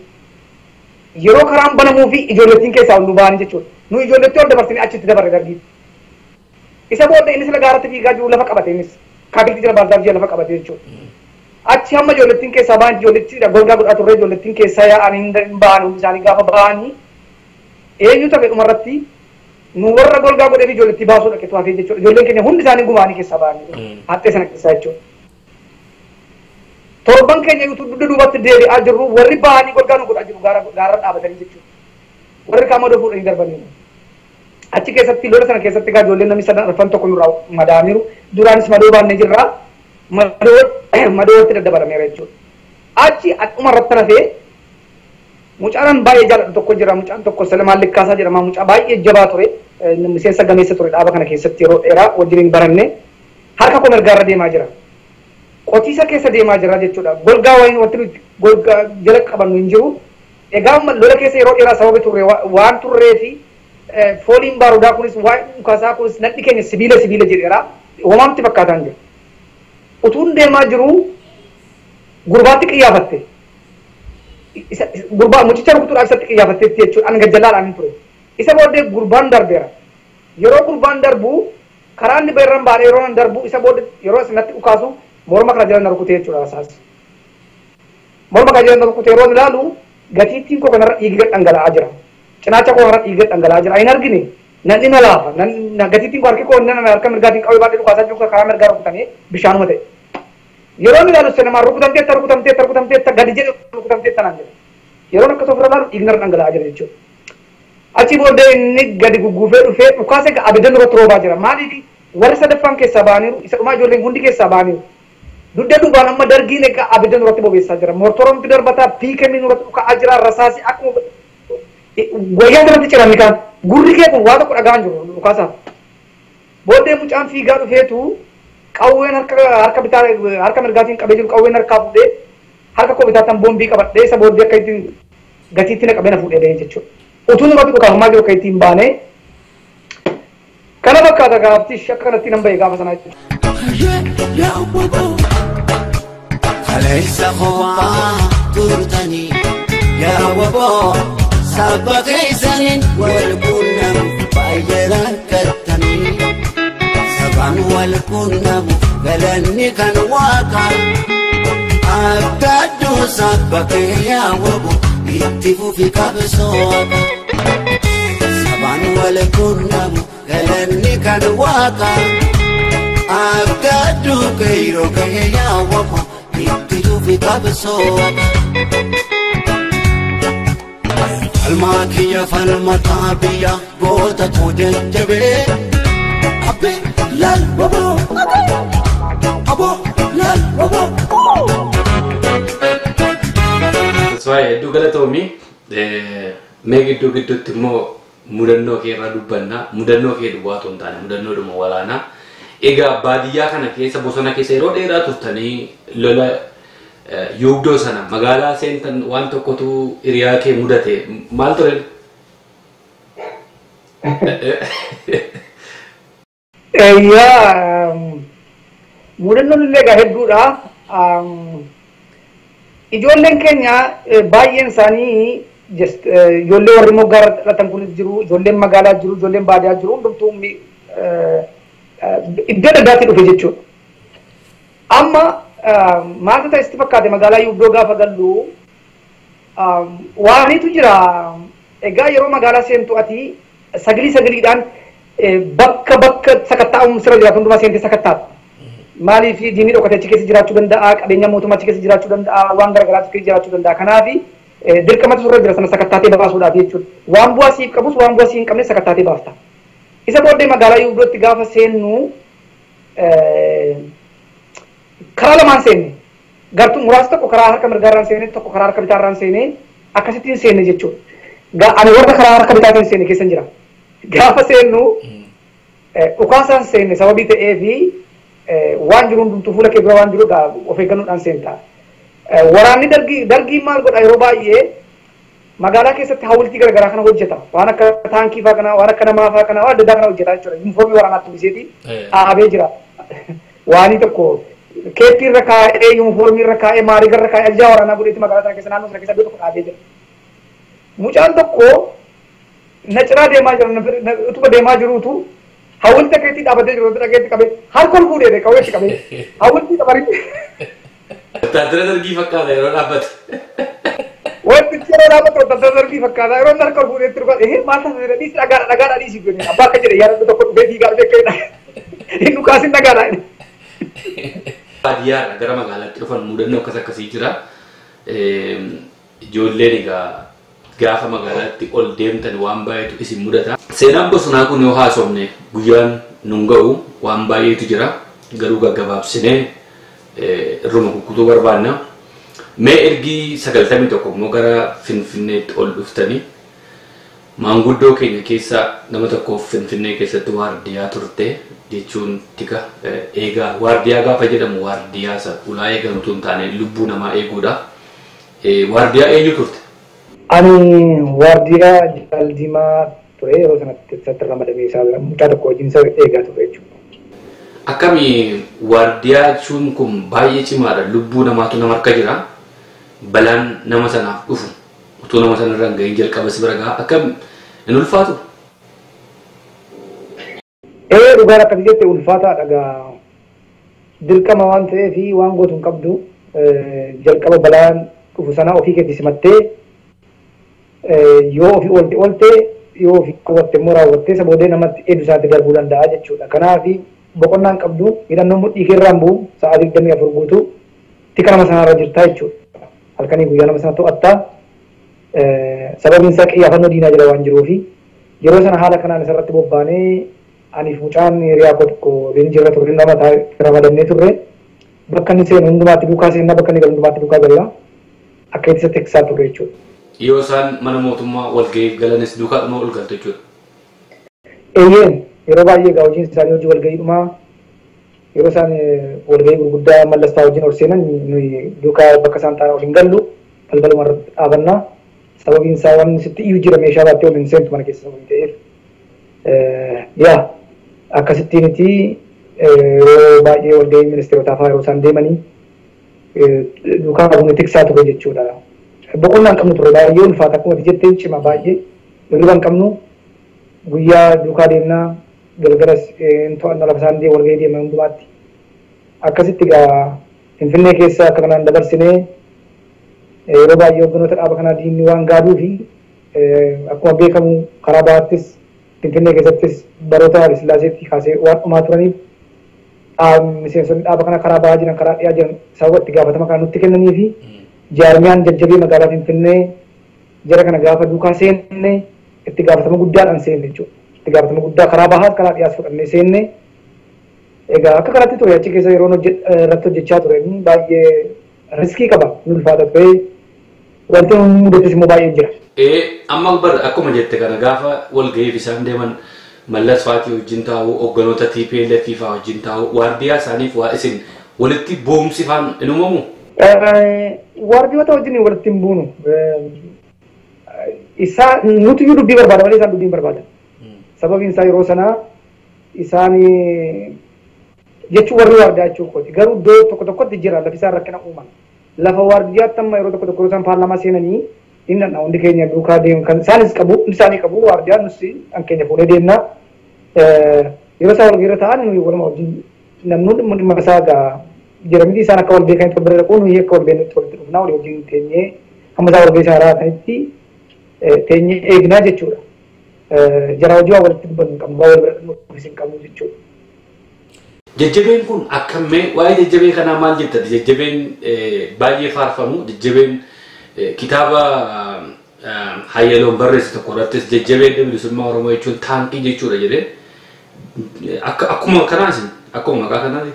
yeroo karaan banamuu fi ijoollettiin keessaa nu ba'anii jechuudha. Nu ijoolletti ol dabarsanii achitti dabarre darbii. Isa booda inni sila gaaratti fiigaa jiru lafa qabate innis kaakilti jala baardaaf jala lafa qabate jechuudha. Achi hamma ijoollettiin keessaa ba'an ijoolletti golgaa godhaa turre ijoollettiin keessaa yaa'anii hin ba'an hundi isaanii gaafa ba'anii eenyu tafe dhumarratti nu warra golgaa godhee fi ijoollettii baasuu dhaqetu hafee jechuudha. Ijoolleen keenya hundi isaanii gumaanii keessaa ba'anii haxxee sana keessaa jechuudha. Torban keenya yuutuu dugda duubatti deebi'aa jirru warri bahanii golgaa nu godhaa jiru gaara dhaabatanii jechuudha. Warri kaamadoo fuudhanii darbanii. Achi keessatti lola sana keessatti egaa ijoolleen namni sadan arfan tokko nurraa madaaniiru duraanis madoo baannee jirra madoo madootti daddabalameera jechuudha. Achi dhuma irratti hafee mucaan baay'ee jaalladhu tokko jira mucaan tokko Salamaan Likkaasaa jedhama mucaa baay'ee jabaa ture miseensa gameessa ture dhaaba kana keessatti yeroo dheeraa wajjin baranne harka koo mirgaarra deemaa jira. Qotiisa keessa deemaa jira jechuudha. Golgaa wayii wanti nuti golgaa jala qabannu hin jiru. Egaa lola keessa yeroo dheeraa sababi turre waan turree fi fooliin baarodaa kunis waan dhukaasaa kunis nadhi keenya sibiila sibiila jedheera. Homaamti fakkaataan jira. Utuun deemaa jiru gurbaatti qiyyaafatte. Gurbaa mucicha rukutuudhaaf isatti qiyyaafatteetti jechuudha. Ani gajjallaadhaan ture. Isa booddee gurbaan darbeera. Yeroo gurbaan darbu karaa inni beerran baadhee yeroo darbu isa booddee yeroo isinatti dhukaasu morma kana jala na rukutee jechuudha rasaas. morma kan jedhan tokko yeroo ilaalu gatiittiin koo kanarra dhiiga dhangala'aa jira. Cinaacha koo kanarra dhiiga dhangala'aa jira. Hin argine nan dhina laafa nan gatiittiin koo harki koo nan harka mirgaatiin qabee baadhee dhukaasaa jiru karaa mirgaa rukutamee bishaanuma ta'e. Yeroo ilaalu sinemaa rukutamteetta rukutamteetta rukutamteetta gadi jedhe rukutamteetta naan jedhe. Yeroo akkasuma ofirra ilaalu dhiigni irra dhangala'aa jira jechuudha. Achi booddee inni gadi gugguufee dhufee dhukaasee abidda nurratti roobaa jira. Maaliif warri sadaffaan keessaa ba'aniiru isa dhumaa ijoolleen hundi keessaa ba'aniiru. Dugda duubaan amma dargiin egaa abidda nurratti bobeessaa jira. Moortoromti darbataa piikanii nurratti dhuka'aa jira. Rasaasii akkuma wayyaa jalatti cirame kan gurri kee kun waa tokko dhagaan jiru dhukaasaaf. Booddee mucaan fiigaa dhufeetu qawween harka bitaa harka mirgaatiin qabee jiru qawween harkaa fuudhee harka koo bitaatan boombii qabadhee isa booddee akka ittiin gatiitti naqabee na fuudhee bahee jechuudha. Utuu nurratti dhukaafamaa jiru akka ittiin baanee kana fakkaata gaaftii akka kanatti nan bahee gaafa sanaa jechuudha. Kaleessa kophaa turtanii yaa waboo sabba keessaniin wal quunnamu baay'ee rakkattanii sabaan wal quunnamu galanni kan waaqaa akka adduu sabba kee yaa waboo itti fufi qabsooqa sabaan wal quunnamu galanni kan waaqaa akka adduu keeyiroo kee yaa waboo biyya goota koo jajjabee abbee laal waboo aboo laal waboo. Tasfaayee hedduu galatoomi. Mee gidduu gidduutti immoo mudannoo kee irraa dubbanna. Mudannoo kee duwwaa otoo hin taane mudannoodhuma walaanaa. Egaa baadiyyaa kana keessa bosona keessa yeroo dheeraa turtanii lola yuubdoo sana magaalaa seentan waan tokkotu hiriyaa kee mudate maal ture? Eeyyaa mudannoon illee egaa hedduudha. Ijoolleen keenya baay'een isaanii ijoollee warri moggaa irratti dhalatan kunis jiru, ijoolleen magaalaa jiru, ijoolleen baadiyyaa jiru hundumtuu iddoo adda addaatti dhufe jechuudha. Amma maaltu ta'e sitti fakkaate magaalaa yuubdoo gaafa gallu waanitu jira. Egaa yeroo magaalaa seentu ati sagalii sagaliidhaan bakka bakka sakatta'amu sirra jiraatu hundumaa seentee sakattaatu. Maaliif diinii dhokatee achi keessa jiraachuu danda'a, qabeenya mootummaa achi keessa jiraachuu danda'a, waan garaagaraa achi keessa jiraachuu danda'a. Kanaaf dirqamatu sirra jira sana sakattaatee baasuudhaaf jechuudha. Waan bu'aa siif qabus waan bu'aa siif hin qabne sakattaatee baafta. Isa booddee magaalaa yuubdootti gaafa seennu karaa lamaan seenne gartuu muraasa tokko karaa harka mirgaarraan seene tokko karaa harka bitaarraan seene akkasittiin seenne jechuudha. Ani warra karaa harka bitaatiin seene keessan jira. Gaafa seennu dhukaasaan seenne sababii ta'ee fi waan jiru hundumtuu fuula kee bira waan jiru of eeggannoodhaan seenta. Waraanni dargii maal godha yeroo baay'ee magaalaa keessatti hawultii garaagaraa kana hojjeta. Waan akka taankii fa'aa kana, waan akka namaa fa'aa kana, waan adda addaa kana hojjeta jechuudha. Yuunifoormii waraanaatti biseeti dhaabee jira. Waanii tokko keeppii irra kaa'ee, yuunifoormii irra kaa'ee, maariga irra kaa'ee, ajjaa waraanaa godheetti magaalaa sana keessa naannoo sana keessa iddoo tokko dhaabee jira. Mucaan tokko na ciraa deemaa jira, utuma deemaa jiruutu hawultii akka itti dhaabbatee jiru dhageetti qabee harka ol fuudhee qabeetti qabee hawultii qabaritti. Wataadara dargii fakkaata yeroo dhaabbate. Wanti yeroo dhaabbatu wataadara dargii fakkaata yeroo inni harka ol fuudhee itti dhugaate eh maal taasisa dhiisi dhagaadha dhagaadha dhiisi gune abbaa akka jedhe yaadatu tokko dhufee fiigaa dhufee akka Baadiyyaarra gara magaalaatti dhufan mudannoo akkas akkasii jira. Ijoolleen egaa gaafa magaalaatti ol deemtan waan baay'eetu isin mudata. Seenaan bosonaa kun yoo haasofne guyyaan nun ga'u waan baay'eetu jira. Garuu gaggabaabsinee irruma kukkutuu barbaanna. Mee ergii sagaltamii tokko immoo gara Finfinneetti ol dhuftanii maanguddoo keenya keessaa nama tokkoof Finfinnee keessatti waardiyaa turte jechuun tika eegaa waardiyaa gaafa jedhamu waardiyaa isa ulaa eegamtuu hin taane lubbuu namaa eeguudha. Waardiyaa eenyu turte? Ani waardiyaa jaaldimaa ture yeroo sanatti isatti ramadamee isaa jira mucaa tokko wajjin isa eegaa ture jechuudha. Akkami waardiyaa jechuun kun baay'ee cimaadha. Lubbuu namaatu nama harka jira. Balaan nama sanaaf dhufu utuu nama sana irraan gahin jalqaba si bira gaha. Akkam hin ulfaatu? Ee dhugaan akkati jette ulfaataadha gaa dirqama waan ta'eef waan gootu hin qabdu jalqaba balaan dhufu sana ofii keetti simattee yoo ofii oolte oolte yoo ofii raawwatte immoo raawwattee isa booddee namatti eedu isaatti darbuu danda'a jechuudha. Kanaaf boqonnaan qabdu hidhannoo mudhii keerraan bu'u sa'aa digdamii afur guutuu tika nama sanarra jirtaa jechuudha. Halkanii guyyaa nama sana to'attaa sababiin isaa qiyyaafannoo diinaa jala waan jiruufi yeroo sana haala kanaan isarratti bobbaanee aniif mucaan hiriyaa koo tokko leenjirra turre nama ramadannee turre bakka inni seenu hundumaatti duukaa seennaa bakka inni galu hundumaatti duukaa galla akka itti isa teeksisaa turre jechuudha. Yoo isaan mana mootummaa walga'iif galanis duukaadhuma ol galtu jechuudha. Eeyyeen yeroo baay'ee egaa hojiin isaanii hojii walga'iidhuma yeroo isaan eh, walga'ii gurguddaa mallastaa wajjin ol seenan nuyi duukaa bakka isaan taa'an waliin gallu balbaluma dhaabannaa sababiin isaa waan sitti iyyuu jira meeshaa baattee waliin seentu mana keessa waan ta'eef eh, yaa akkasittiiniti eh, yeroo baay'ee walga'ii ministeerotaa fa'aa yeroo isaan deemanii eh, duukaa bu'uun tiksaa ture jechuudha. Boqonnaa hin qabnu ture baay'ee ulfaata akkuma jettee cima baay'ee hirriba hin qabnu guyyaa duukaa deemnaa galgalas to'annaa lafa isaan deemu walgahii deeman hundumaatti akkasitti egaa finfinnee keessa akka kanaan dabarsinee yeroo baay'ee hogganoota dhaaba kanaa diinni waan gaaduu fi akkuma beekamu karaa bahattis finfinnee keessattis baroota Hayilesillaaseetti kaasee waan dhumaa turaniif miseensonni dhaaba kana karaa bahaa jiran karaa dhiyaa jiran sababa itti gaafatama kana nutti kennanii fi jaarmiyaan jajjabee magaalaa finfinnee jara kana gaafa duukaa seenne itti gaafatama guddaadhaan seenne jechuudha. Itti gaafatama guddaa karaa bahaas karaa dhiyaas fudhannee seenne. Egaa akka kanatti ture achi keessa yeroo irratti hojjechaa ture baay'ee riskii qaba ni ulfaata ture. Wanti nu mudates immoo baay'ee jira. Amma akkuma jette kana gaafa walga'iif isaan deeman mallas faatii wajjin taa'u hogganoota TPLF fa'aa wajjin taa'u waardiyaa isaaniif waa isin walitti boomsi faan hin uumamu. Waardiyoota wajjin walitti hin buunu. Isaa nuti iyyuu dubbii barbaada malee isaan dubbii hin barbaadan. Sababiin isaa yeroo sanaa isaan jechuun warri waardiyaa jechuu kooti. Garuu iddoo tokko tokkotti jira lafi isaan rakkina uuman. Lafa waardiyaatti amma yeroo tokko tokko isaan paarlaamaa seenanii inni hundi keenya duukaa deemu kan isaanis qabu hundi isaanii qabu waardiyaan nuti kan keenya fuunee deemna. Yeroo isaan walga'iirra ta'an waluma wajjin namni dhimma dhimma isaa gaa jedhamti isaan akka wal beekanitti wal bira dhaquu nuyi akka wal beekanitti walitti dhufnaa walii wajjin teenyee hamma isaa walga'ii isaa raatanitti teenyee eegnaa jechuudha. Jara hojii waa walitti dubbannu hin qabnu waa wal bira dhufuuf hin qabnu jechuudha. Jajjabeen kun akkamee waa'ee jajjabee kanaa maal jettati? Jajjabeen baay'ee faarfamu. Jajjabeen kitaaba hayyaloon barreesse tokko irrattis jajjabeen bilisummaa Oromoo jechuun taankii jechuudha jedhee akkuma kanaas akkuma maqaa kanaati.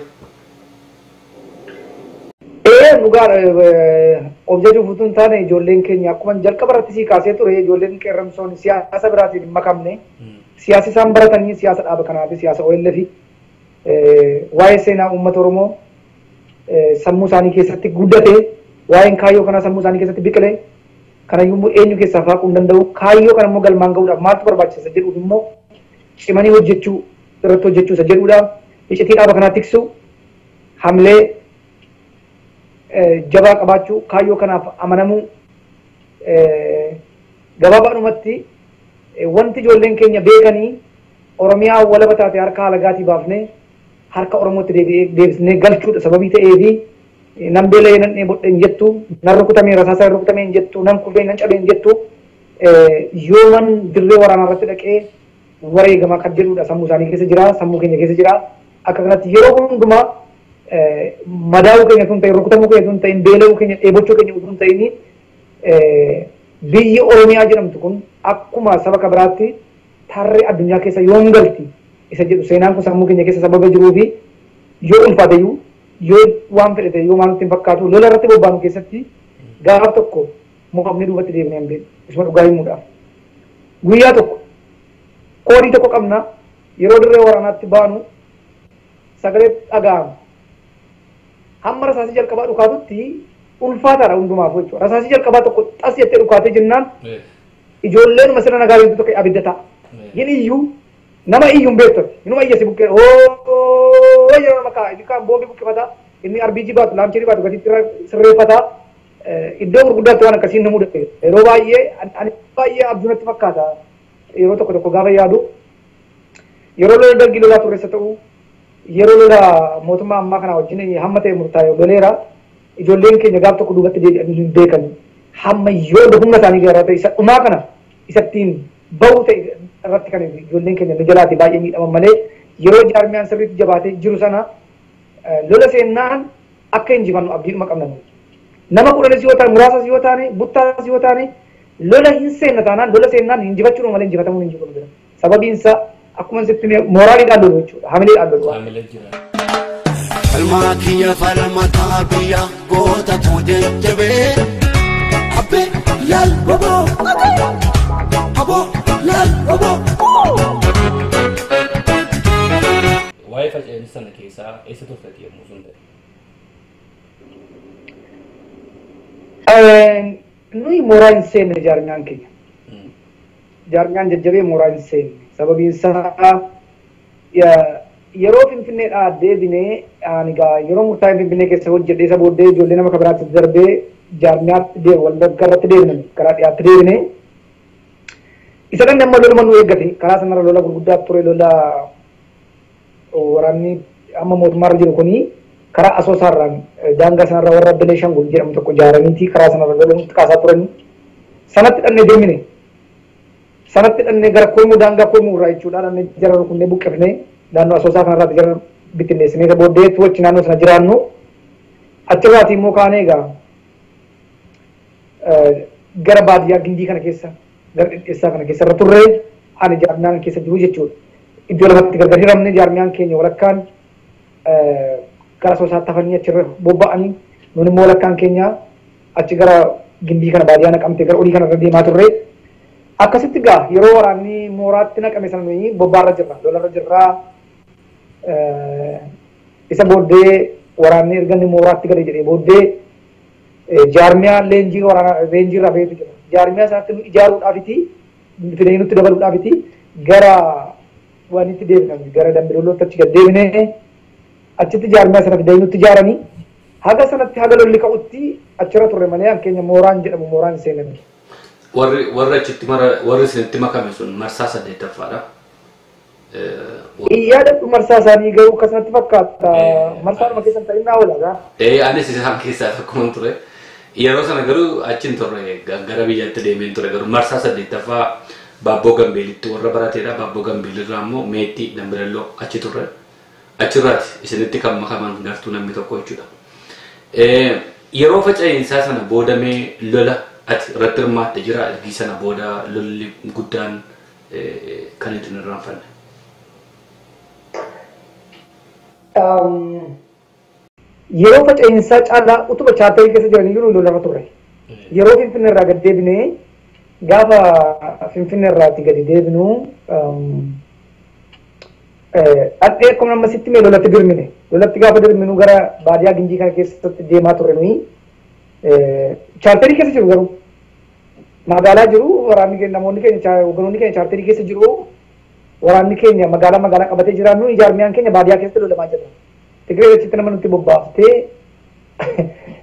Ee dhugaadha of jajuuf utuu hin taane ijoolleen keenya akkuma jalqaba irratti sii kaasee ture ijoolleen qeerramsoon siyaasa biraatiin hin makamne siyaasa isaan baratanii siyaasa dhaaba kanaati siyaasa OLF waa'ee seenaa uummata Oromoo sammuu isaanii keessatti guddate waa'een kaayyoo kanaa sammuu isaanii keessatti biqile kanayyuu eenyu keessaa faaquu hin danda'u kaayyoo kana immoo galmaan gahuudhaaf maaltu barbaachisa jedhuuf immoo cimanii hojjechuu irratti hojjechuu isa jedhuudha. Iccitii dhaaba kanaa tiksu hamlee jabaa qabaachuu kaayyoo kanaaf amanamuu gabaabaadhumatti wanti ijoolleen keenya beekanii oromiyaa walaba taate harka alagaatii baafnee harka oromootti deebisnee galchuudha sababii ta'eefi nan beela'ee nan dheebodhe hin jettu nan rukutamee rasaasa rukutamee hin jettu nan kufee nan cabee hin jettu yoo man dirree waraanaa irratti dhaqee wareegama kan jedhudha sammuu isaanii keessa jira sammuu keenya keessa jira akka kanatti yeroo hundumaa madaa'uu keenya tun ta'in rukutamuu keenya tun ta'in beela'uu keenya dheebochuu keenya tun ta'in biyyi oromiyaa jedhamtu kun akkuma saba ka biraatti tarree addunyaa keessa yoom galti isa jedhu seenaan kun sammuu keenya keessa sababa jiruu fi yoo ulfaateyyuu yoo waan fedhate yoo waan nutti hin fakkaatu lola irratti bobbaanu keessatti gaaf tokko mukni duubatti deemnee hin beeknu isuma dhugaa himuudhaaf. Guyyaa tokko koodii tokko qabna yeroo dirree waraanaatti baanu sagalee dhaga'amu. Hamma rasaasii jalqabaa dhukaatutti ulfaataadha hundumaaf jechuudha. Rasaasii jalqabaa tokko xas jettee dhukaatee jennaan ijoolleen masira nagaa beektu tokko abidda ta'a. Yin iyyuu nama iyyuu hin beektu inuma iyya si bukkee hoo yeroo nama kaa inni kaan boombi buqqifata inni arbiiji baatu laamcheerii baatu gatiitti sirreeffata iddoo gurguddaatti waan akkasiin namuu danda'e yeroo baay'ee ani baay'ee abjuunatti fakkaata yeroo tokko tokko gaafa yaadu yeroo lola dargii lolaa turreessa ta'u yeroo lola mootummaa ammaa kana wajjin hamma ta'e murtaa'e loleera ijoolleen keenya gaaf tokko duubatti deebi'anii hin beekan hamma yoo humna isaanii gara ta'e isa dhumaa kana isattiin bahu ta'e irratti kan ijoolleen keenya nu jalaati. Baay'ee miidhaman malee yeroo jaarmiyaan sirriitti jabaatee jiru sana lola seennaan akka injifannu abdiidhuma qabna nama kudhanis yoo taane muraasas yoo taane buttaas yoo taane lola hin seenna taanaan lola seennaan injifachuun malee injifatamuu hin jiru jira sababiin isaa akkuma sitti mooraaliidhaan lolu jechuudha. Hamileedhaan lolu. Falmaa kiyya falmataa biyya gootatu jajjabee. Abbee laal boboo Aboo laal boboo Waa'ee faca'insa sana keessaa eessa turte yommuu sun ta'e? nuyi mooraa hin seenne jaarmiyaan keenya jaarmiyaan jajjabee mooraa hin seenne sababiin isaa yeroo finfinneedhaa deebinee ani gaa yeroo murtaa'e finfinnee keessa hojjedhee isa booddee ijoollee nama kabiraatti darbee jaarmiyaatti deemu wallagga irratti deebine karaa dhiyaatti deebine ඉසරෙන් දැම්ම ලොල මනු එක් ගති කලාසනර ලොල ගුඩාප්පුරේ ලොල වරන්නේ අම්ම මොත් මාර්ජින කොනි කර අසෝසාරන් ජාංගසනර වරබ් දෙලේෂන් ගුජිරම් තක ජාරණි තී කලාසනර ලොල මුත් කසාතුරන් සනත් අන්නේ දෙමිනේ. සනත් අන්නේ ගර කොමු දාංග කොමු රයිචු දාන ජරර කුන්නේ බුක්කනේ දාන අසෝසාරන රත් ජරර බිතින්නේ සනේ බොඩේ තුච් නානු සජරන්නු අච්චවාති මොකානේගා ගර බාදියා ගින්දි කන කෙස්සා. Gindii kana keessa irra turre ani jaarmiyaan keessa jiru jechuudha. Iddoo lamatti gargar hiramne jaarmiyaan keenya walakkaan gara asoosaatti hafanii achirra bobba'anii nun immoo walakkaan keenya achi gara gindii kana baadiyyaa naqamte gara olii kana irra deemaa turre. Akkasitti gaa yeroo waraanni mooraatti naqame sana nuyi bobbaarra jirra lolarra jirra isa booddee waraanni erga inni mooraatti gadi jedhee booddee jaarmiyaa leenjii waraanaa leenjii irraa beeku jira. Jaarmiyaa sanatti nu ijaaruudhaafiti fidanii nutti dabaluudhaafiti gara waan itti deebinan gara dambidollootti achi gad deebinee achitti jaarmiyaa sana fidanii nutti ijaaranii haga sanatti haga lolli ka'utti achirra turre malee hankeenya mooraan jedhamu mooraan seename. Warri warri achitti mara warri isinitti makame sun marsaa saddeettaffaadha. Yaadadhu marsaa isaanii garuu akkasumatti fakkaata. Marsaadhuma keessan ta'innaa oolaa. Ee anis isaan keessaa tokkuma ture. Yeroo sana garuu achiin turre gara biyyaatti deemeen ture garuu marsaa saddeettaffaa Baabboo Gambeelitti warra barateedha. Baabboo Gambeelirraa immoo meexxii dambiralloo achi turre. Achirraati isinitti kan makaman gartuu namni tokko jechuudha. Yeroo faca'insaa sana boodamee lola ati irratti hirmaatte jira ergii sana booda lolli guddaan kan itti irraanfanne. Yeroo faca'insaa caalaa utuma chaartarii keessa jiran iyyuu nu lafa turre. Yeroo Finfinnee irraa gad deebinee gaafa Finfinnee irraatti gadi deebinu dhadhee akkuma amma sitti mee lolatti dirmine. Lolatti gaafa dirminu gara baadiyyaa gindii kana keessatti deemaa turre nuyi. Chaartarii keessa jiru garuu. Magaalaa jiru waraanni keenya namoonni keenya hogganoonni keenya chaartarii keessa jiru waraanni keenya magaalaa magaalaa qabatee jiraannu ijaarmiyaan keenya baadiyyaa keessatti lolamaa jira. Tigree jechitti nama nutti bobbaaftee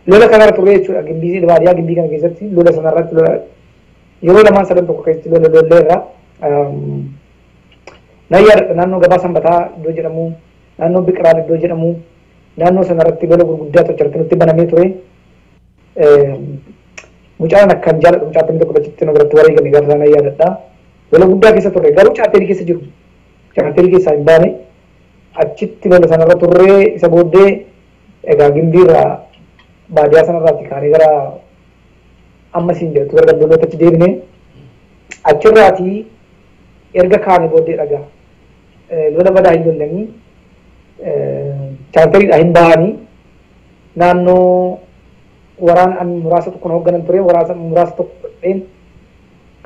lola kanarra turre jechuudha. Gimbii kana keessatti lola sanarratti lola yeroo lamaan sadan tokko keessatti lola lolleerra. Nan yaadadha naannoo gabaa sanbataa iddoo jedhamu naannoo biqiraan iddoo jedhamu naannoo sanarratti lola gurguddaa tocharti nutti banamee ture. Mucaan akkan jaaladhu mucaan tokko achitti nu biratti wareegame gaafa sana yaadadha. Lola guddaa keessa turre garuu chaarterii keessa jiru. Chaarterii keessaa hin baane. Achitti lola sanarra turree isa booddee egaa gimbiirraa baadiyyaa sanarraatti kaanee gara amma siin jedhu gara daldaloota achi deebine achirraati erga kaane booddee dhagaa lola badaa hin lollanii chaartariidhaa hin bahanii naannoo waraana ani muraasa tokko hoogganan ture waraasa muraasa tokko dheen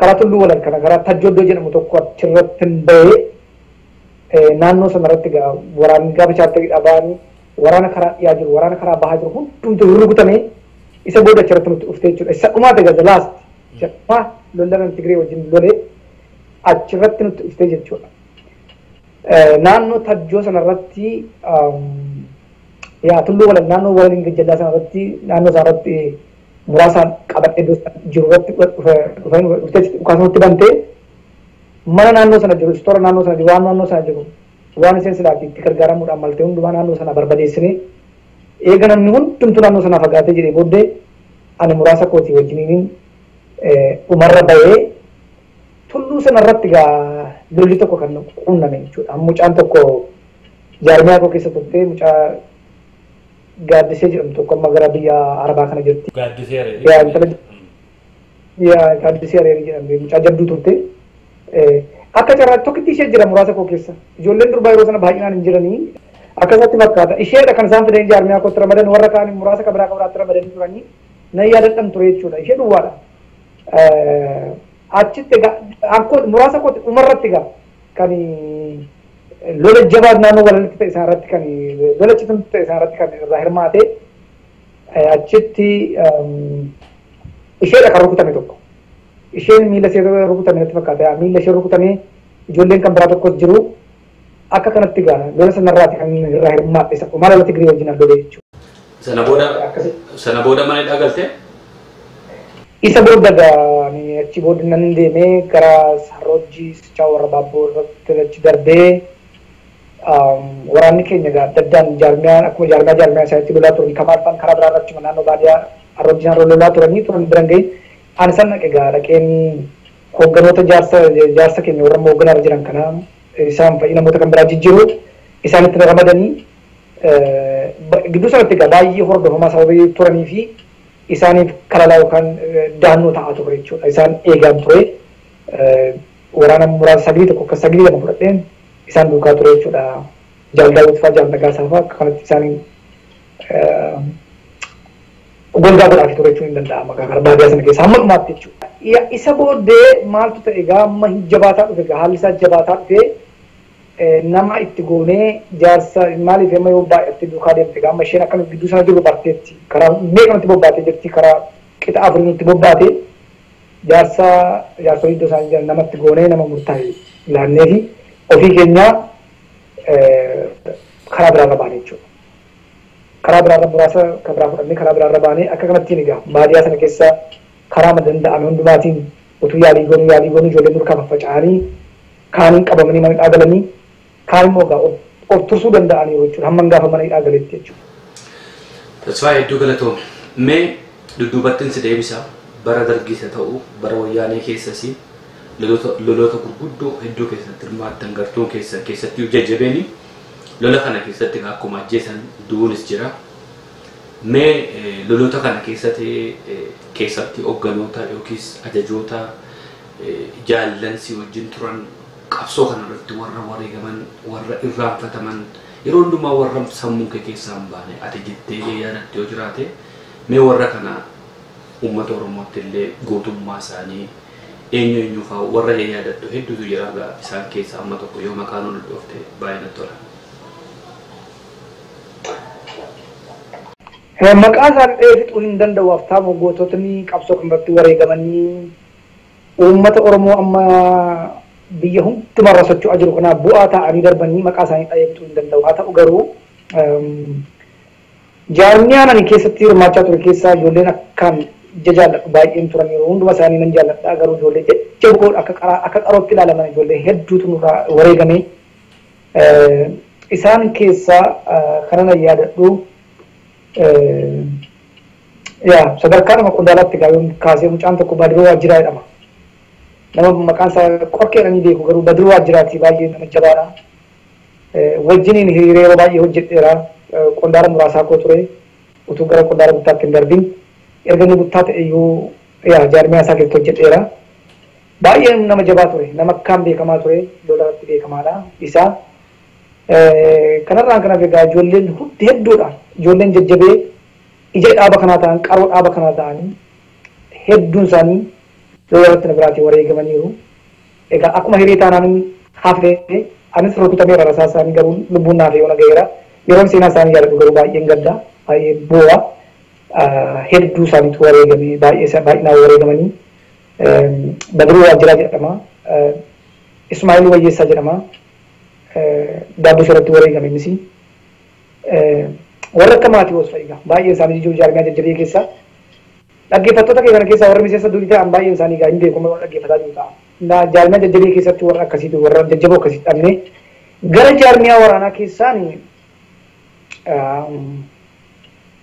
karaa tulluu walan kana karaa tajjooddoo jedhamu tokko achirratti hin bahee naannoo sanarratti waraanni gaafa chaartariidhaa bahanii waraana karaa dhiyaa jiru waraana karaa bahaa jiru hundumtu rukutamee isa booda achirratti nutti dhuftee jechuudha. Isa dhumaa ta'e gaza laast isa dhumaa lollanan Tigree wajjin lolee achirratti nutti dhuftee jechuudha. Naannoo tajjoo sanarratti yaa tulluu walan naannoo waliin gajjallaa sanarratti naannoo sanarratti muraasaan qabadhee jiru irratti dhuftee dhukaasumatti bantee mana naannoo sana jiru istoora naannoo sana jiru waan naannoo sana jiru waan silaatti itti gargaaramuudhaan malte hundumaa naannoo sana barbadeessine eega namni hundumtu naannoo sanaa fagaatee jedhee booddee ani muraasa kootii wajjiniin dhumarra bahee tulluu sanarratti gaa lolli tokko kan qunname jechuudha. Mucaan tokko jaarmiyaa koo keessa turte mucaa gaaddisee jedhamtu tokko amma gara biyya arabaa kana jirti. Gaaddisee yaa gaaddisee areerii jedhamte mucaa jabduu turte. Akka carraa tokkitti ishee jira muraasa koo keessa. Ijoolleen durbaa yeroo sana baay'inaan hin jiranii akkasatti fakkaata. Isheedha kan isaan fidanii jaarmiyaa kootti ramadan warra kaan muraasa kabiraa kabiraatti ramadanii turanii nan yaadadhan ture jechuudha. Ishee duwwaadha. Achitti egaa muraasa kootti dhumarratti egaa kan lola jabaa naannoo walalitti ta'e isaan irratti kan lola citumti ta'e isaan irratti kan irraa hirmaate achitti isheedha kan rukutame tokko. Isheen miila ishee rukutame natti fakkaata. Miila ishee rukutame ijoolleen kan biraa tokkos jiru akka kanatti egaa lola sanarraati kan irraa hirmaate isa dhumaa lola Tigree wajjin lolee jechuudha. Sana booda sana booda mana dhagalte Isa booda achi booda nan deemee gara Sarroojjii Sichaa warra Baabboo irratti achi darbee waraanni keenya adda addaan jaarmiyaan akkuma jaarmiyaa jaarmiyaa isaanitti lolaa turan kamaarfaan karaa biraa irratti naannoo baadiyyaa Arroojjii haroo lolaa turanii turan biran ga'e ani san dhaqe egaa dhaqeen hoogganoota jaarsa keenya warra hoogganaa jiran kana isaan fa'i namoota kan biraa jijjiiru isaanitti ramadanii gidduu sanatti egaa baay'ee hordofamaa sababii turanii fi isaaniif kalalaa yookaan daannoo ta'aa ture jechuudha. Isaan eegaan ture waraana muraasa sagilii tokko akka sagilii lama fudhadheen isaan duukaa ture jechuudha. Jaaldaawwit fa'aa jaalnagaasaa fa'aa akka kanatti isaaniin golgaa godhaaf ture jechuun hin danda'ama. Kan baadiyyaa sana keessa hamma dhumaatti jechuudha. Isa booddee maaltu ta'e egaa amma jabaataa dhufe egaa haalli isaa jabaataa dhufee nama itti goonee jaarsa maaliif amma yoo baay'atte duukaa deemte gama isheen akkam gidduu sana jiru barteetti karaa meeqamatti bobbaatee jirti karaa qixa afuriitti bobbaatee jaarsa jaarsolii iddoo isaanii jiran namatti goonee nama murtaa'e ilaannee fi ofii keenyaa karaa biraarra baane jechuudha. Karaa biraarra muraasa kan biraa fudhannee karaa biraarra baanee akka kanattiin egaa baadiyyaa sana keessa karaa danda'ame hundumaatiin utuu yaalii goonuu yaalii goonuu ijoollee nurkaa faffaca'anii kaaniin qabamanii mana dhaagalanii kaan immoo egaa of tursuu danda'anii jechuudha hamma gaafa mana dhaagaletti jechuudha. Tasfaa hedduu galatoome. Mee dudduubattiin si deebisa bara dargiisa ta'u bara wayyaanee keessas lolota gurguddoo hedduu keessatti hirmaattan gartuun keessa keessatti jajjabeeni lola kana keessatti akkuma ajjeesan du'uunis jira. Mee lolota kana keessatti keessatti hoogganoota yookiis ajajoota jaallansi wajjin turan qabsoo kanarratti warra wareegaman warra irraanfataman yeroo hundumaa warra sammuu kee keessaa hin baane ati jettee yaadatte yoo jiraate mee warra kana uummata oromootti illee gootummaa isaanii eenyu eenyu fa'aa warra yaadattu hedduutu jira isaan keessaa amma tokko yoo maqaan ol dhoofte baay'inatti tola. Maqaa isaan dheefixuu hin danda'u haftaamu goototni qabsoo kanarratti wareegamanii uummata Oromoo amma biyya hundumarra socho'aa jiru kanaaf bu'aa ta'anii darbanii maqaa isaanii dheefixuu hin danda'u. Haa ta'u garuu jaarmiyaan ani keessatti hirmaachaa ture keessaa ijoolleen akkaan ija jaalladhu baay'een turaniiru hunduma isaanii nan jaalladha garuu ijoollee jajjaboo akka qarootti ilaalaman ijoollee hedduutu nurraa wareegame. Isaan keessaa kanan yaadadhu yaa sadarkaa nama qondaalaatti kaasee mucaan tokko badiroo waajjiraa jedhama. Nama maqaan isaa qorkee jedhanii beeku garuu badiroo waajjiraati baay'ee nama jabaadha. Wajjiniin hiriiree yeroo baay'ee hojjedheera. Qondaala muraasaa koo ture utuu gara qondaala guttaatti hin darbin. Erga inni guttaa ta'e iyyuu yaa jaarmiyaa isaa keessatti hojjedheera. Baay'ee nama jabaa ture. Nama akkaan beekamaa ture. Lolatti beekamaadha. Isaa kanarraan kanaaf egaa ijoolleen hundi hedduudha. Ijoolleen jajjabee ija dhaaba kanaa ta'an qaroo dhaaba kanaa ta'anii hedduun isaanii lolatti na biraatii wareegamaniiru. Egaa akkuma hiree taanaan hafee anis rukutameera rasaa isaanii garuu lubbuun naaf yoo nagayeera. Yeroon seenaa isaanii yaadadhu garuu baay'een gadda baay'ee bu'a. Hedduu isaaniitu wareegame baay'ee baay'inaan wareegamanii. Badiruu Waajjiraa jedhama. Ismaa'il Wayyeessaa jedhama. Daabboo irratti wareegame innis. Warra akka maatii osoo egaa baay'een isaanii jiru jaarmiyaa jajjabee keessa. Dhaggeeffattoota kee kana keessaa warra miseensa durii ta'an baay'een isaanii egaa hin beekamu warra dhaggeeffataa jiru ta'a. Jaarmiyaa jajjabee keessatti warra akkasiitu warra jajjaboo akkasii dhabne gara jaarmiyaa waraanaa keessaan